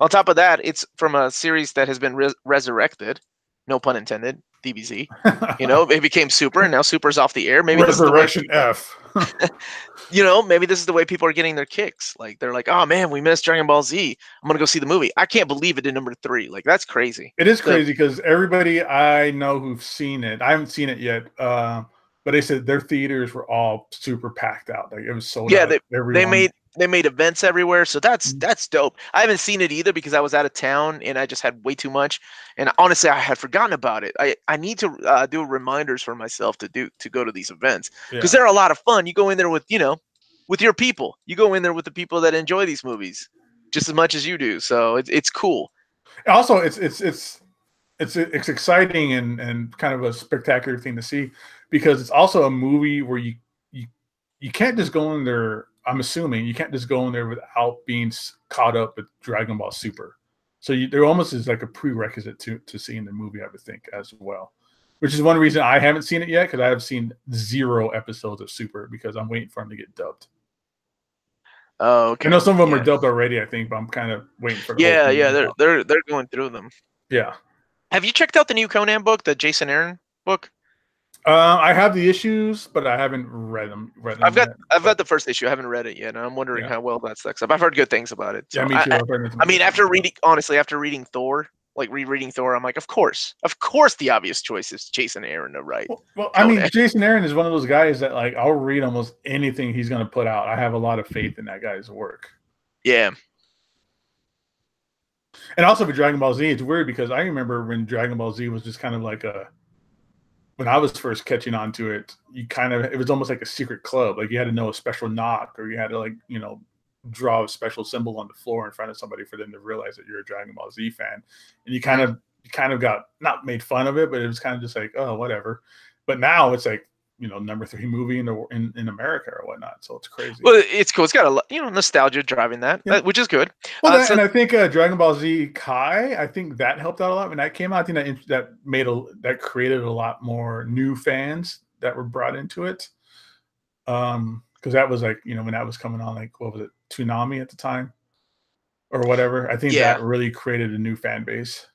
On top of that, it's from a series that has been res- resurrected. No pun intended. DBZ. You know, it became Super, and now Super's off the air. Maybe the way, Resurrection F. you know, maybe this is the way people are getting their kicks. Like they're like, "Oh man, we missed Dragon Ball Z. I'm gonna go see the movie." I can't believe it in number three. Like that's crazy. It is crazy because everybody I know who've seen it, I haven't seen it yet, uh, but they said their theaters were all super packed out. Like it was sold Yeah, out. They Everyone- made they made events everywhere, so that's Mhm. that's dope. I haven't seen it either because I was out of town and I just had way too much. And honestly, I had forgotten about it. I I need to uh, do reminders for myself to do to go to these events because yeah. they're a lot of fun. You go in there with you know, with your people. You go in there with the people that enjoy these movies just as much as you do. So it's it's cool. also it's it's it's it's it's exciting and and kind of a spectacular thing to see because it's also a movie where you you you can't just go in there i'm assuming you can't just go in there without being caught up with dragon ball super so you, there almost is like a prerequisite to to seeing the movie i would think as well which is one reason i haven't seen it yet because i have seen zero episodes of super because i'm waiting for them to get dubbed Oh, okay. i know some of them yeah. are dubbed already i think but i'm kind of waiting for the Yeah, thing yeah, they're they're they're going through them. yeah Have you checked out the new Conan book, the Jason Aaron book? Uh, I have the issues, but I haven't read them. Read them I've got yet. I've got the first issue. I haven't read it yet, and I'm wondering Yeah. how well that stacks up. I've heard good things about it. Yeah, me I- too. I, I've heard nothing I mean, after reading, honestly, after reading Thor, like rereading Thor, I'm like, of course, of course, the obvious choice is Jason Aaron to write. Well, well, I mean. Jason Aaron is one of those guys that like I'll read almost anything he's going to put out. I have a lot of faith in that guy's work. Yeah, And also for Dragon Ball Z, it's weird because I remember when Dragon Ball Z was just kind of like a when I was first catching on to it, you kind of it was almost like a secret club. Like you had to know a special knock or you had to like, you know, draw a special symbol on the floor in front of somebody for them to realize that you're a Dragon Ball Z fan. And you kind of you kind of got not made fun of it, but it was kind of just like, oh, whatever. But now it's like, you know, number three movie in the in, in America or whatnot. So it's crazy. well, it's cool. It's got a lot, you know nostalgia driving that, Yeah. which is good. Well, Uh, that, so- and I think uh, Dragon Ball Z Kai, I think that helped out a lot when that came out. I think that that made a that created a lot more new fans that were brought into it. Um, because that was like you know when that was coming on, like what was it, Toonami at the time, or whatever. I think Yeah. that really created a new fan base.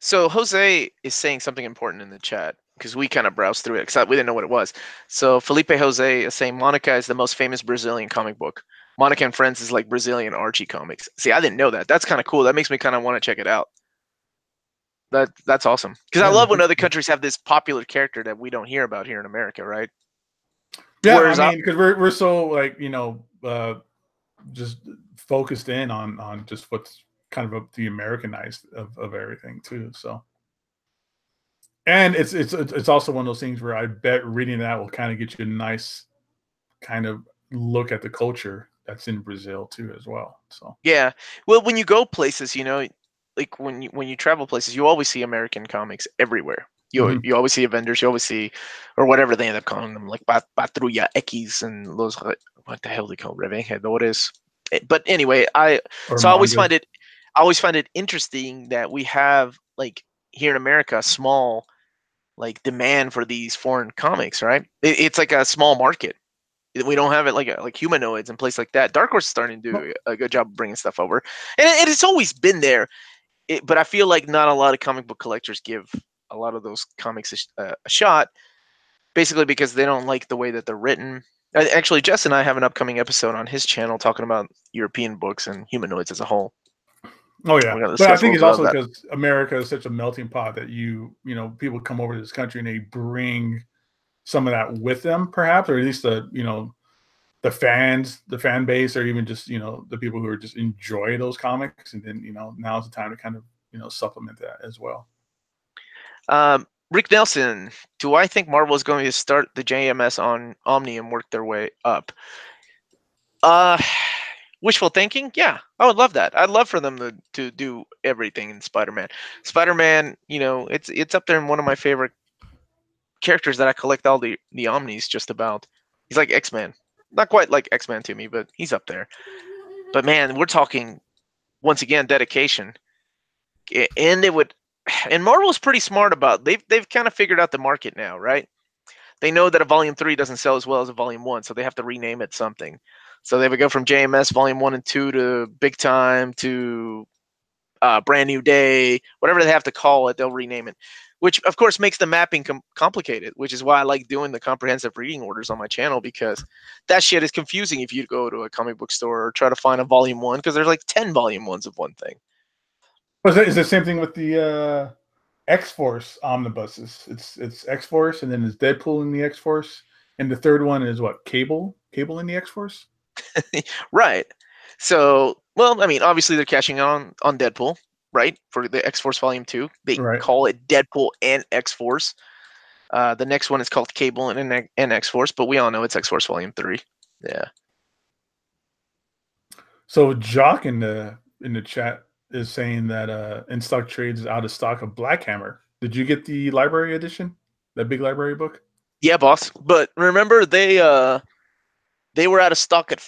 So Jose is saying something important in the chat because we kind of browsed through it because we didn't know what it was. So Felipe Jose is saying Monica is the most famous Brazilian comic book. Monica and Friends is like Brazilian Archie comics. See, I didn't know that. That's kind of cool. That makes me kind of want to check it out. That that's awesome because I love when other countries have this popular character that we don't hear about here in America, right? Yeah, Whereas I- mean, because we're we're so like you know uh, just focused in on on just what's kind of a, the Americanized of, of everything too. So, and it's it's it's also one of those things where I bet reading that will kind of get you a nice kind of look at the culture that's in Brazil too as well. So Yeah. Well, when you go places, you know, like when you when you travel places, you always see American comics everywhere. You Mhm. you always see Avengers, you always see, or whatever they end up calling them, like Pat- Patrulla X and los what the hell they call Revengadores. Eh, But anyway, I or so I always find it I always find it interesting that we have like here in America a small like demand for these foreign comics, right? It, it's like a small market. We don't have it like uh, like humanoids and place like that. Dark Horse is starting to do a good job bringing stuff over, and, it, it's always been there. It, but I feel like not a lot of comic book collectors give a lot of those comics a, a shot, basically because they don't like the way that they're written. Actually, Jess and I have an upcoming episode on his channel talking about European books and humanoids as a whole. Oh yeah, but I think it's also because America is such a melting pot that you you know people come over to this country and they bring some of that with them, perhaps, or at least the you know the fans, the fan base, or even just you know the people who are just enjoy those comics, and then you know now's the time to kind of you know supplement that as well. Um, Rick Nelson, do I think Marvel is going to start the JMS on Omni and work their way up? Uh wishful thinking? Yeah i would love that. I'd love for them to, to do everything in spider-man. Spider-man you know it's it's up there in one of my favorite characters that i collect all the the omnis just about. He's like x-men. Not quite like x-men to me but he's up there. But man we're talking once again dedication. And it would and marvel's pretty smart about they've they've kind of figured out the market now right? They know that a volume three doesn't sell as well as a volume one so they have to rename it something so they would go from JMS Volume One and Two to Big Time to uh, Brand New Day, whatever they have to call it, they'll rename it. Which of course makes the mapping com- complicated, which is why I like doing the comprehensive reading orders on my channel because that shit is confusing if you go to a comic book store or try to find a volume one because there's like ten volume ones of one thing. Is the same thing with the uh, X Force omnibuses? It's it's X Force and then it's Deadpool in the X Force, and the third one is what Cable Cable in the X Force. right. So, well, I mean, obviously they're cashing on on Deadpool, right? For the X Force Volume Two, they right. call it Deadpool and X Force. Uh, the next one is called Cable and, and X Force, but we all know it's X Force Volume Three. Yeah. So Jock in the in the chat is saying that uh in stock trades is out of stock of Black Hammer. Did you get the library edition? That big library book? Yeah, boss. But remember they uh they were out of stock at,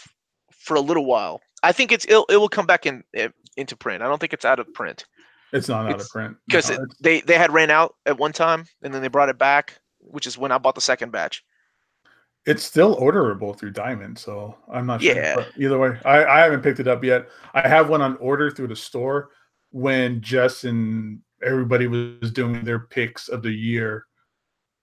for a little while. I think it's it, it will come back in, in, into print. I don't think it's out of print. It's not it's, out of print because no, they they had ran out at one time and then they brought it back, which is when I bought the second batch. It's still orderable through Diamond, so I'm not sure. Yeah. But either way, I, I haven't picked it up yet. I have one on order through the store when Jess and everybody was doing their picks of the year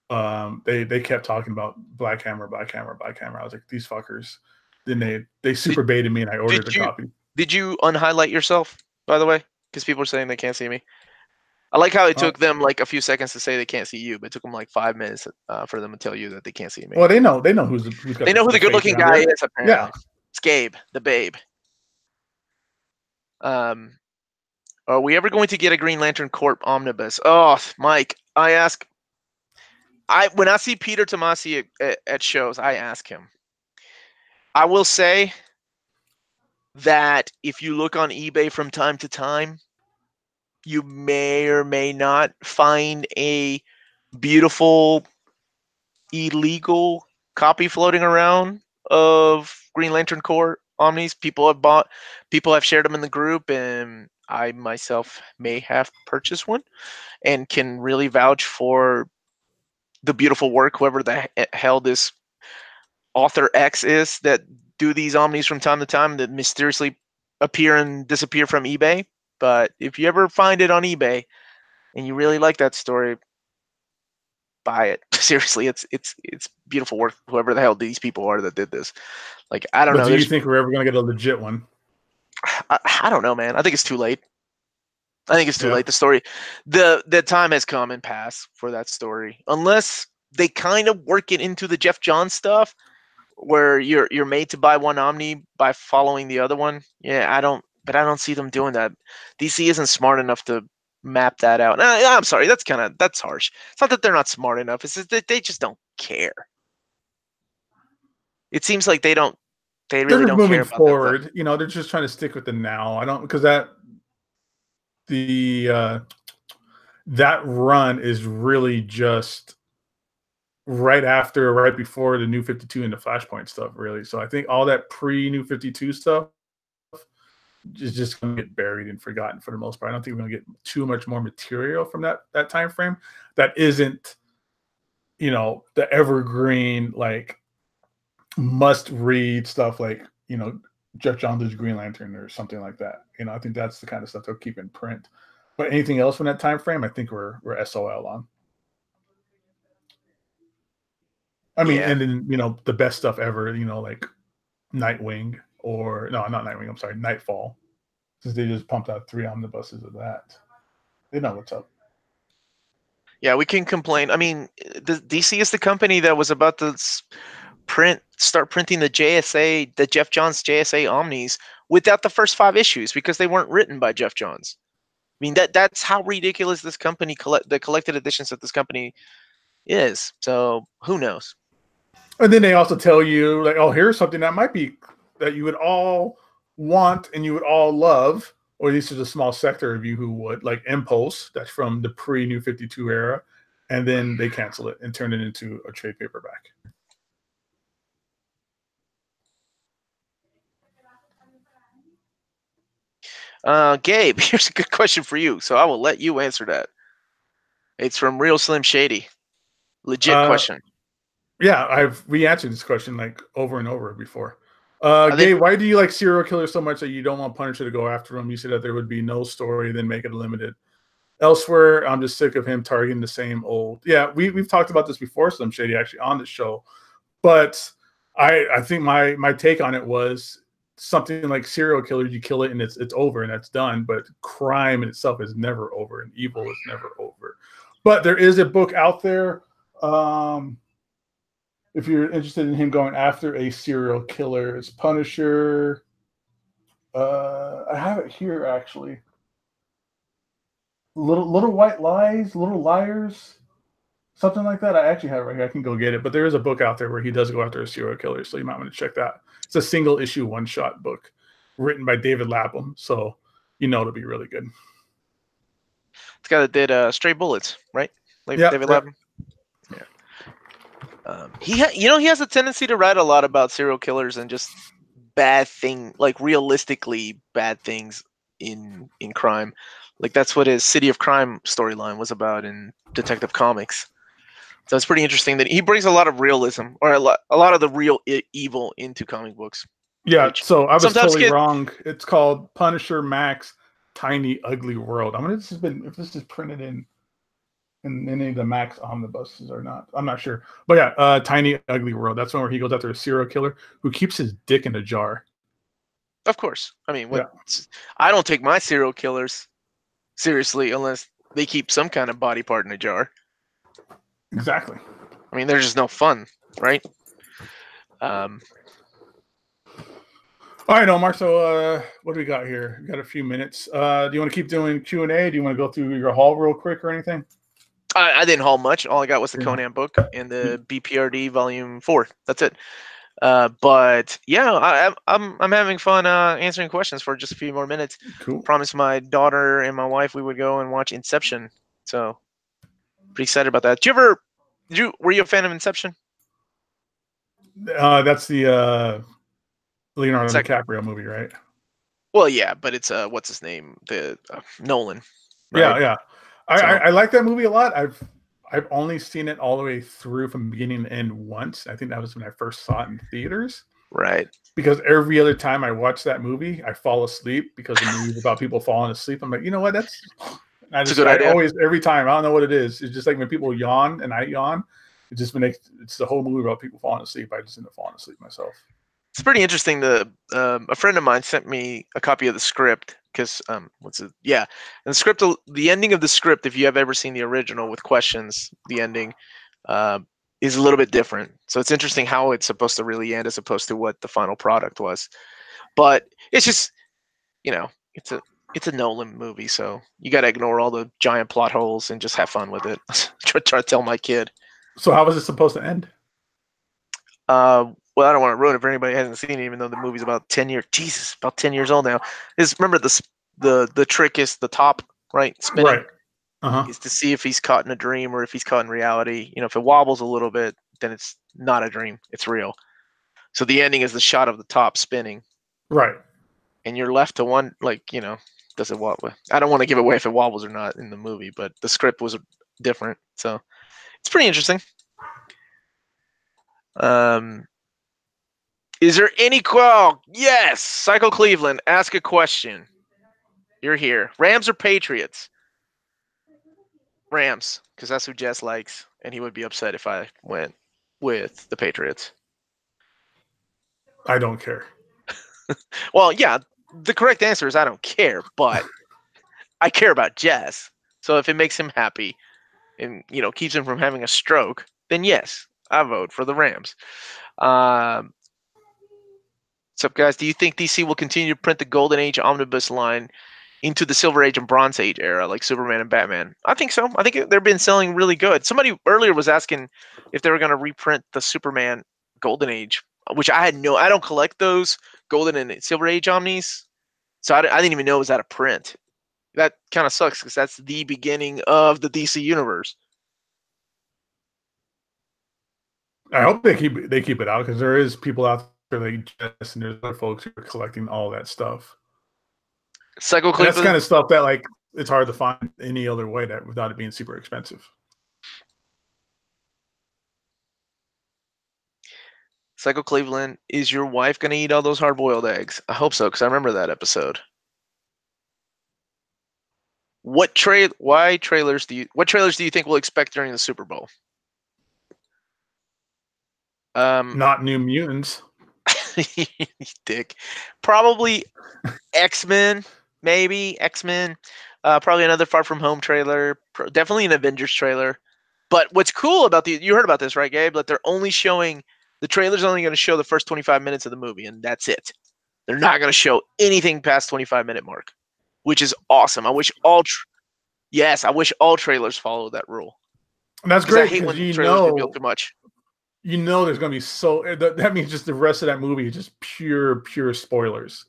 um, they they kept talking about Black Hammer, Black Hammer, Black Hammer. I was like, these fuckers. Then they they super baited me, and I ordered a copy. Did you unhighlight yourself, by the way? Because people are saying they can't see me. I like how it took uh, them like a few seconds to say they can't see you, but it took them like five minutes uh, for them to tell you that they can't see me. Well, they know they know who's, who's they know who the good-looking guy is. Apparently, yeah, it's Gabe, the Babe. Um, are we ever going to get a Green Lantern Corps omnibus? Oh, Mike, I ask I when I see Peter Tomasi at, at, shows, I ask him. I will say that if you look on eBay from time to time, you may or may not find a beautiful illegal copy floating around of Green Lantern Corps Omnis. People have bought, people have shared them in the group, and I myself may have purchased one and can really vouch for the beautiful work, whoever the eh, hell this author X is that do these omnis from time to time that mysteriously appear and disappear from eBay. But if you ever find it on eBay and you really like that story, buy it. Seriously, it's it's it's beautiful work. Whoever the hell these people are that did this, like I don't but know. Do you think we're ever gonna get a legit one? I, I don't know, man. I think it's too late. I think it's too yeah. late. The story, the the time has come and passed for that story. Unless they kind of work it into the Jeff John stuff, where you're you're made to buy one Omni by following the other one. Yeah, I don't, but I don't see them doing that. DC isn't smart enough to map that out. I'm sorry, that's kind of that's harsh. It's not that they're not smart enough. It's just that they just don't care. It seems like they don't. They really they're don't moving forward. You know, they're just trying to stick with the now. I don't because that the uh, that run is really just right after right before the new 52 and the flashpoint stuff really. So i think all that pre new 52 stuff is just going to get buried and forgotten for the most part. I don't think we're going to get too much more material from that that time frame. That isn't you know the evergreen like must read stuff like you know Geoff Johns' Green Lantern or something like that. You know, I think that's the kind of stuff they'll keep in print. But anything else from that time frame, I think we're we're SOL on. I mean, yeah. and then you know the best stuff ever. You know, like Nightwing or no, not Nightwing. I'm sorry, Knightfall. since they just pumped out three omnibuses of that. They know what's up. Yeah, we can complain. I mean, the DC is the company that was about to print, start printing the JSA, the Geoff Johns JSA Omnis without the first five issues because they weren't written by Geoff Johns. I mean that that's how ridiculous this company collect the collected editions of this company is. So who knows? And then they also tell you like, oh, here's something that might be that you would all want and you would all love, or at least there's a small sector of you who would, like Impulse, that's from the pre New 52 era, and then they cancel it and turn it into a trade paperback. Uh, Gabe, here's a good question for you. So I will let you answer that. It's from Real Slim Shady. Legit uh, question. Yeah, I've we answered this question like over and over before. Uh, Gabe, think- why do you like serial killers so much that you don't want Punisher to go after him? You said that there would be no story, then make it limited. Elsewhere, I'm just sick of him targeting the same old. Yeah, we we've talked about this before, Slim Shady, actually on the show. But I I think my my take on it was something like serial killers, you kill it and it's it's over and that's done. But crime in itself is never over, and evil is never over. But there is a book out there. Um, if you're interested in him going after a serial killer, it's Punisher. Uh, I have it here actually. Little little white lies, little liars, something like that. I actually have it right here. I can go get it. But there is a book out there where he does go after a serial killer, so you might want to check that. It's a single issue one shot book written by David Lapham. So you know it'll be really good. It's guy that did uh, Stray Bullets, right? Like yeah, David Lapham. Yeah. Um, he, ha- you know, he has a tendency to write a lot about serial killers and just bad thing, like realistically bad things in in crime. Like that's what his City of Crime storyline was about in Detective Comics. So it's pretty interesting that he brings a lot of realism or a lot, a lot of the real I- evil into comic books. Yeah, so I was totally get... wrong. It's called Punisher Max Tiny Ugly World. I mean, this has been if this is printed in in any of the Max omnibuses or not. I'm not sure, but yeah, uh, Tiny Ugly World. That's one where he goes after a serial killer who keeps his dick in a jar. Of course, I mean, what, yeah. I don't take my serial killers seriously unless they keep some kind of body part in a jar. Exactly. I mean, there's just no fun, right? Um. All right, Omar. So, uh, what do we got here? We got a few minutes. Uh, do you want to keep doing Q and A? Do you want to go through your haul real quick or anything? I, I didn't haul much. All I got was the Conan book and the BPRD Volume Four. That's it. Uh, but yeah, I, am I'm I'm having fun uh, answering questions for just a few more minutes. Cool. Promised my daughter and my wife we would go and watch Inception. So pretty excited about that. Do you ever did you were you a fan of Inception? Uh, that's the uh, Leonardo Second. DiCaprio movie, right? Well, yeah, but it's uh, what's his name? The uh, Nolan. Right? Yeah, yeah. I, so, I, I like that movie a lot. I've I've only seen it all the way through from beginning to end once. I think that was when I first saw it in theaters. Right. Because every other time I watch that movie, I fall asleep because the movie's about people falling asleep. I'm like, you know what? That's I just I idea. always every time I don't know what it is. It's just like when people yawn and I yawn. It just makes it's the whole movie about people falling asleep. I just end up falling asleep myself. It's pretty interesting. The um, a friend of mine sent me a copy of the script because um, what's it? Yeah, and the script, the ending of the script, if you have ever seen the original with questions, the ending uh, is a little bit different. So it's interesting how it's supposed to really end as opposed to what the final product was. But it's just, you know, it's a it's a Nolan movie, so you got to ignore all the giant plot holes and just have fun with it. try, try to tell my kid. So how was it supposed to end? Uh, well, I don't want to ruin it for anybody who hasn't seen it, even though the movie's about ten years. Jesus, about ten years old now. Is remember the the the trick is the top right spinning. Right. Uh-huh. Is to see if he's caught in a dream or if he's caught in reality. You know, if it wobbles a little bit, then it's not a dream; it's real. So the ending is the shot of the top spinning. Right. And you're left to one, like you know, does it wobble? I don't want to give away if it wobbles or not in the movie, but the script was different, so it's pretty interesting. Um, Is there any qual? Yes. Psycho Cleveland, ask a question. You're here. Rams or Patriots? Rams, because that's who Jess likes, and he would be upset if I went with the Patriots. I don't care. Well, yeah, the correct answer is I don't care, but I care about Jess. So if it makes him happy and you know keeps him from having a stroke, then yes, I vote for the Rams. Um, what's up, guys? Do you think DC will continue to print the Golden Age omnibus line into the Silver Age and Bronze Age era, like Superman and Batman? I think so. I think they've been selling really good. Somebody earlier was asking if they were going to reprint the Superman Golden Age, which I had no. I don't collect those Golden and Silver Age omnis, so I, I didn't even know it was out of print. That kind of sucks because that's the beginning of the DC universe. I hope they keep they keep it out because there is people out there like Jess and there's other folks who are collecting all that stuff. And that's kind of stuff that like it's hard to find any other way that without it being super expensive. Psycho Cleveland, is your wife gonna eat all those hard boiled eggs? I hope so, because I remember that episode. What tra- why trailers do you what trailers do you think we'll expect during the Super Bowl? Um Not New Mutants. dick. Probably X-Men, maybe X-Men. Uh, probably another Far From Home trailer. Pro- definitely an Avengers trailer. But what's cool about the you heard about this, right, Gabe? That they're only showing the trailer's only going to show the first 25 minutes of the movie, and that's it. They're not going to show anything past 25 minute mark, which is awesome. I wish all, tr- yes, I wish all trailers follow that rule. And that's 'Cause I great hate when you trailers know reveal too much. you know there's gonna be so that, that means just the rest of that movie is just pure pure spoilers.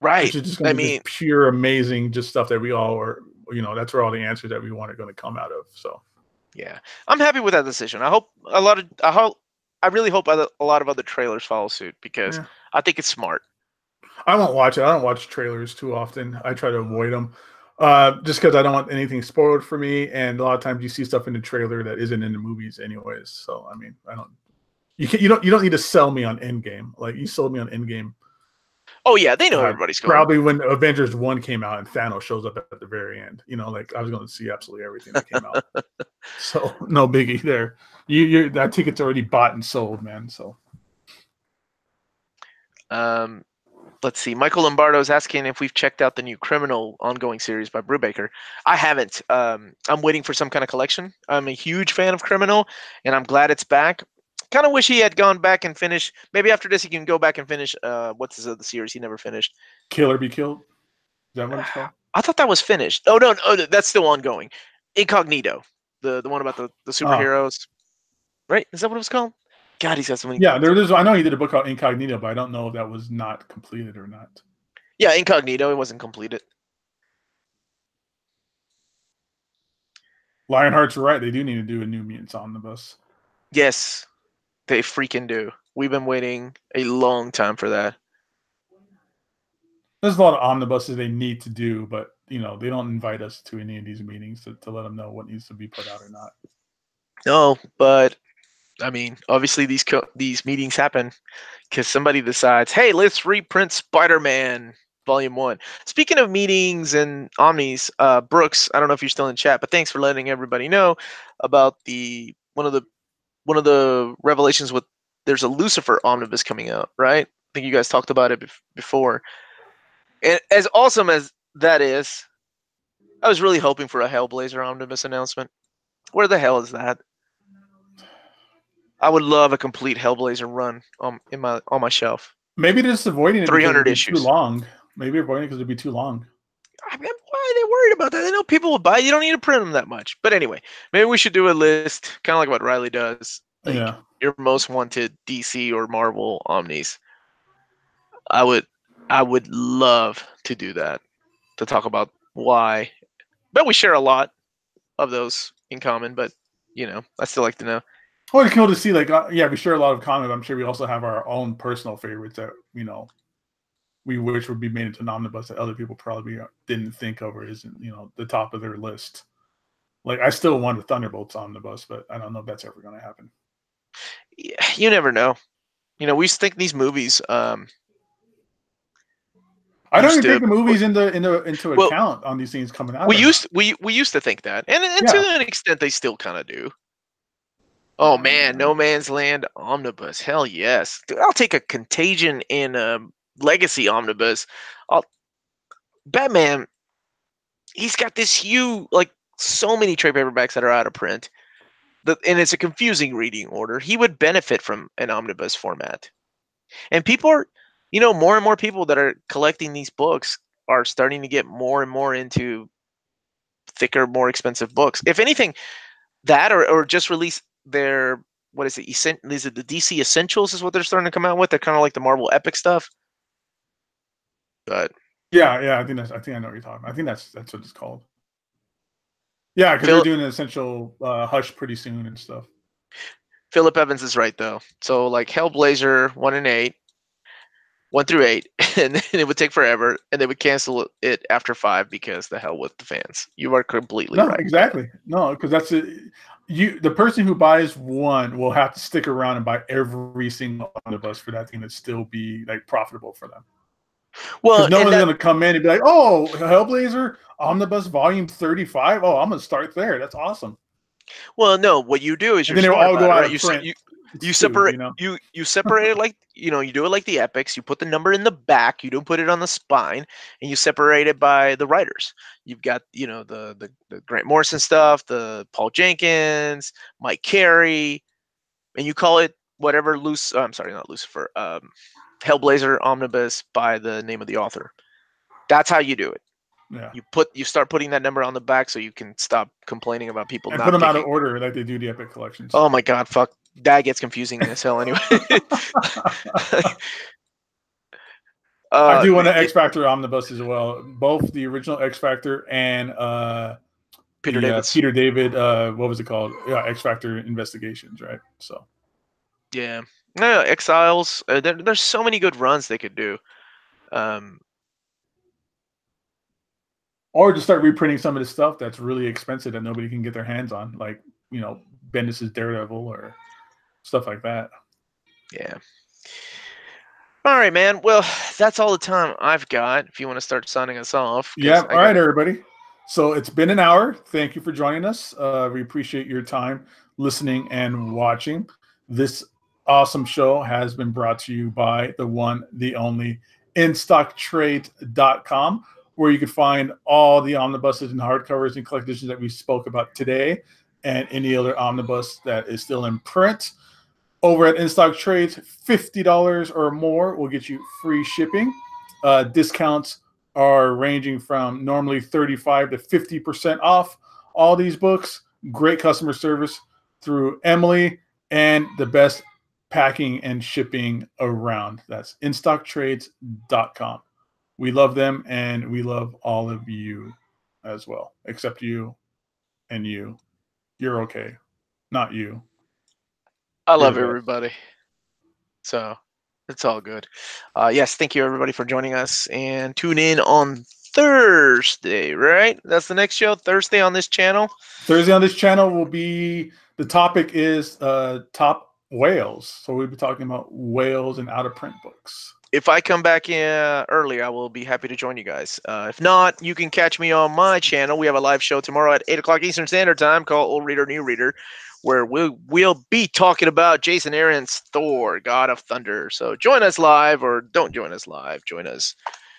Right. Which is just gonna I be mean, pure amazing just stuff that we all are you know that's where all the answers that we want are going to come out of. So Yeah, I'm happy with that decision. I hope a lot of I hope I really hope other, a lot of other trailers follow suit because Yeah. I think it's smart. I won't watch it. I don't watch trailers too often. I try to avoid them. Uh, just because I don't want anything spoiled for me, and a lot of times you see stuff in the trailer that isn't in the movies, anyways. So I mean, I don't. You can, you don't you don't need to sell me on Endgame. Like you sold me on Endgame. Oh yeah, they know Uh, everybody's going. Probably when Avengers one came out and Thanos shows up at the very end. You know, like I was going to see absolutely everything that came out. so no biggie there. You you that ticket's already bought and sold, man. So Um, let's see. Michael Lombardo is asking if we've checked out the new Criminal ongoing series by Brubaker. I haven't. Um, I'm waiting for some kind of collection. I'm a huge fan of Criminal, and I'm glad it's back. Kind of wish he had gone back and finished. Maybe after this, he can go back and finish. Uh, what's his other series he never finished? kill or be killed. Is that what it's called? I thought that was finished. Oh no, no, that's still ongoing. Incognito, the the one about the the superheroes, right? Is that what it was called? God, he's got so many. Yeah, there is. I know he did a book called Incognito, but I don't know if that was not completed or not. Yeah, Incognito. It wasn't completed. Lionheart's right. They do need to do a New Mutants omnibus. Yes, they freaking do. We've been waiting a long time for that. There's a lot of omnibuses they need to do, but you know they don't invite us to any of these meetings to, to let them know what needs to be put out or not. No, but I mean, obviously these co- these meetings happen because somebody decides, hey, let's reprint Spider-Man Volume One. Speaking of meetings and omnis, uh, Brooks, I don't know if you're still in chat, but thanks for letting everybody know about the one of the one of the revelations with there's a Lucifer omnibus coming out, right? I think you guys talked about it bef- before. And as awesome as that is, I was really hoping for a Hellblazer omnibus announcement. Where the hell is that? I would love a complete Hellblazer run on in my on my shelf. Maybe they're just avoiding it. because 300 it'd be issues. Too long. Maybe avoiding it because it'd be too long. I mean, why are they worried about that? They know people will buy. You don't need to print them that much. But anyway, maybe we should do a list, kind of like what Ryley does. Like, yeah. Your most wanted DC or Marvel omnis. I would, I would love to do that. To talk about why, but we share a lot of those in common. But you know, I still like to know. Well, it's cool to see. Like, uh, yeah, we share a lot of common. I'm sure we also have our own personal favorites that you know we wish would be made into an omnibus that other people probably didn't think of or isn't you know the top of their list. Like, I still want a Thunderbolts omnibus, but I don't know if that's ever going to happen. You never know. You know, we think these movies. Um, I don't even to- take the movies into into into Well, account on these things coming out. we used we we used to think that, and, and to an extent, they still kind of do. Oh man, No Man's Land omnibus, hell yes! Dude, I'll take a Contagion and um, Legacy omnibus. I'll Batman. He's got this huge, like so many trade paperbacks that are out of print, the, and it's a confusing reading order. He would benefit from an omnibus format, and people are, you know, more and more people that are collecting these books are starting to get more and more into thicker, more expensive books. If anything, that or or just release their what is it? Is it the DC Essentials? Is what they're starting to come out with. They're kind of like the Marvel Epic stuff. But Yeah, yeah, I think that's. I think I know what you're talking. about. I think that's that's what it's called. Yeah, because they're doing an essential uh, hush pretty soon and stuff. Philip Evans is right though. So like Hellblazer one and eight, one through eight, and then it would take forever, and they would cancel it after five because the hell with the fans. You are completely No, right. exactly. No, because that's it. You, the person who buys one will have to stick around and buy every single omnibus for that thing to still be like profitable for them. Well, no one's that- going to come in and be like, "Oh, Hellblazer Omnibus Volume 35. Oh, I'm going to start there. That's awesome." well, no. What you do is you're smart all go it, out right? You, print. you you separate you know? you you separate it like you know you do it like the epics you put the number in the back you don't put it on the spine and you separate it by the writers you've got you know the the, the grant morrison stuff the paul jenkins mike carey and you call it whatever loose i'm sorry not lucifer um hellblazer omnibus by the name of the author that's how you do it Yeah. you put you start putting that number on the back so you can stop complaining about people And not put them out of order like they do the Epic collections. oh my god fuck that gets confusing as hell anyway I Uh, do want an X Factor omnibus as well. Both the original X Factor and uh, Peter the, uh, Peter David. Uh, what was it called? Yeah, X Factor Investigations, right? So Yeah. No, Exiles. Uh, there, there's so many good runs they could do. Um, or just start reprinting some of the stuff that's really expensive that nobody can get their hands on, like you know Bendis's Daredevil or stuff like that. yeah. All right, man. Well, that's all the time I've got. If you want to start signing us off. Yeah. I All got- right, everybody. So it's been an hour. Thank you for joining us. Uh, we appreciate your time listening and watching. This awesome show has been brought to you by the one, the only InStockTrade.com, where you can find all the omnibuses and hardcovers and collected editions that we spoke about today and any other omnibus that is still in print. Over at InStock Trades, $50 or more will get you free shipping. Uh, discounts are ranging from normally 35 to 50% off all these books. Great customer service through Emily and the best packing and shipping around. That's instocktrades.com. We love them and we love all of you as well, except you and you. You're okay. Not you. I love You're the best. everybody. So it's all good. Uh, yes, thank you everybody for joining us and tune in on Thursday, right? That's the next show, Thursday on this channel. Thursday on this channel will be the topic is uh, top whales. So we'll be talking about whales and out of print books. If I come back in early, I will be happy to join you guys. Uh, if not, you can catch me on my channel. We have a live show tomorrow at 8 o'clock Eastern Standard Time called Old Reader, New Reader, where we'll, we'll be talking about Jason Aaron's Thor, God of Thunder. So join us live or don't join us live. Join us,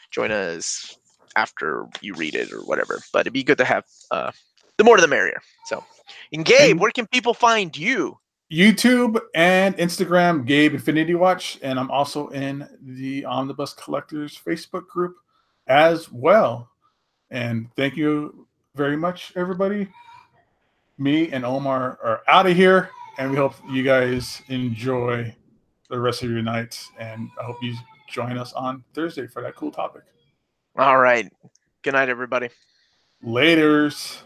join us after you read it or whatever. But it'd be good to have uh, the more the merrier. So, and Gabe, where can people find you? YouTube and Instagram, Gabe Infinity Watch, and I'm also in the Omnibus Collectors Facebook group as well. And thank you very much, everybody. Me and Omar are out of here, and we hope you guys enjoy the rest of your night. And I hope you join us on Thursday for that cool topic. All right. Good night, everybody. Laters.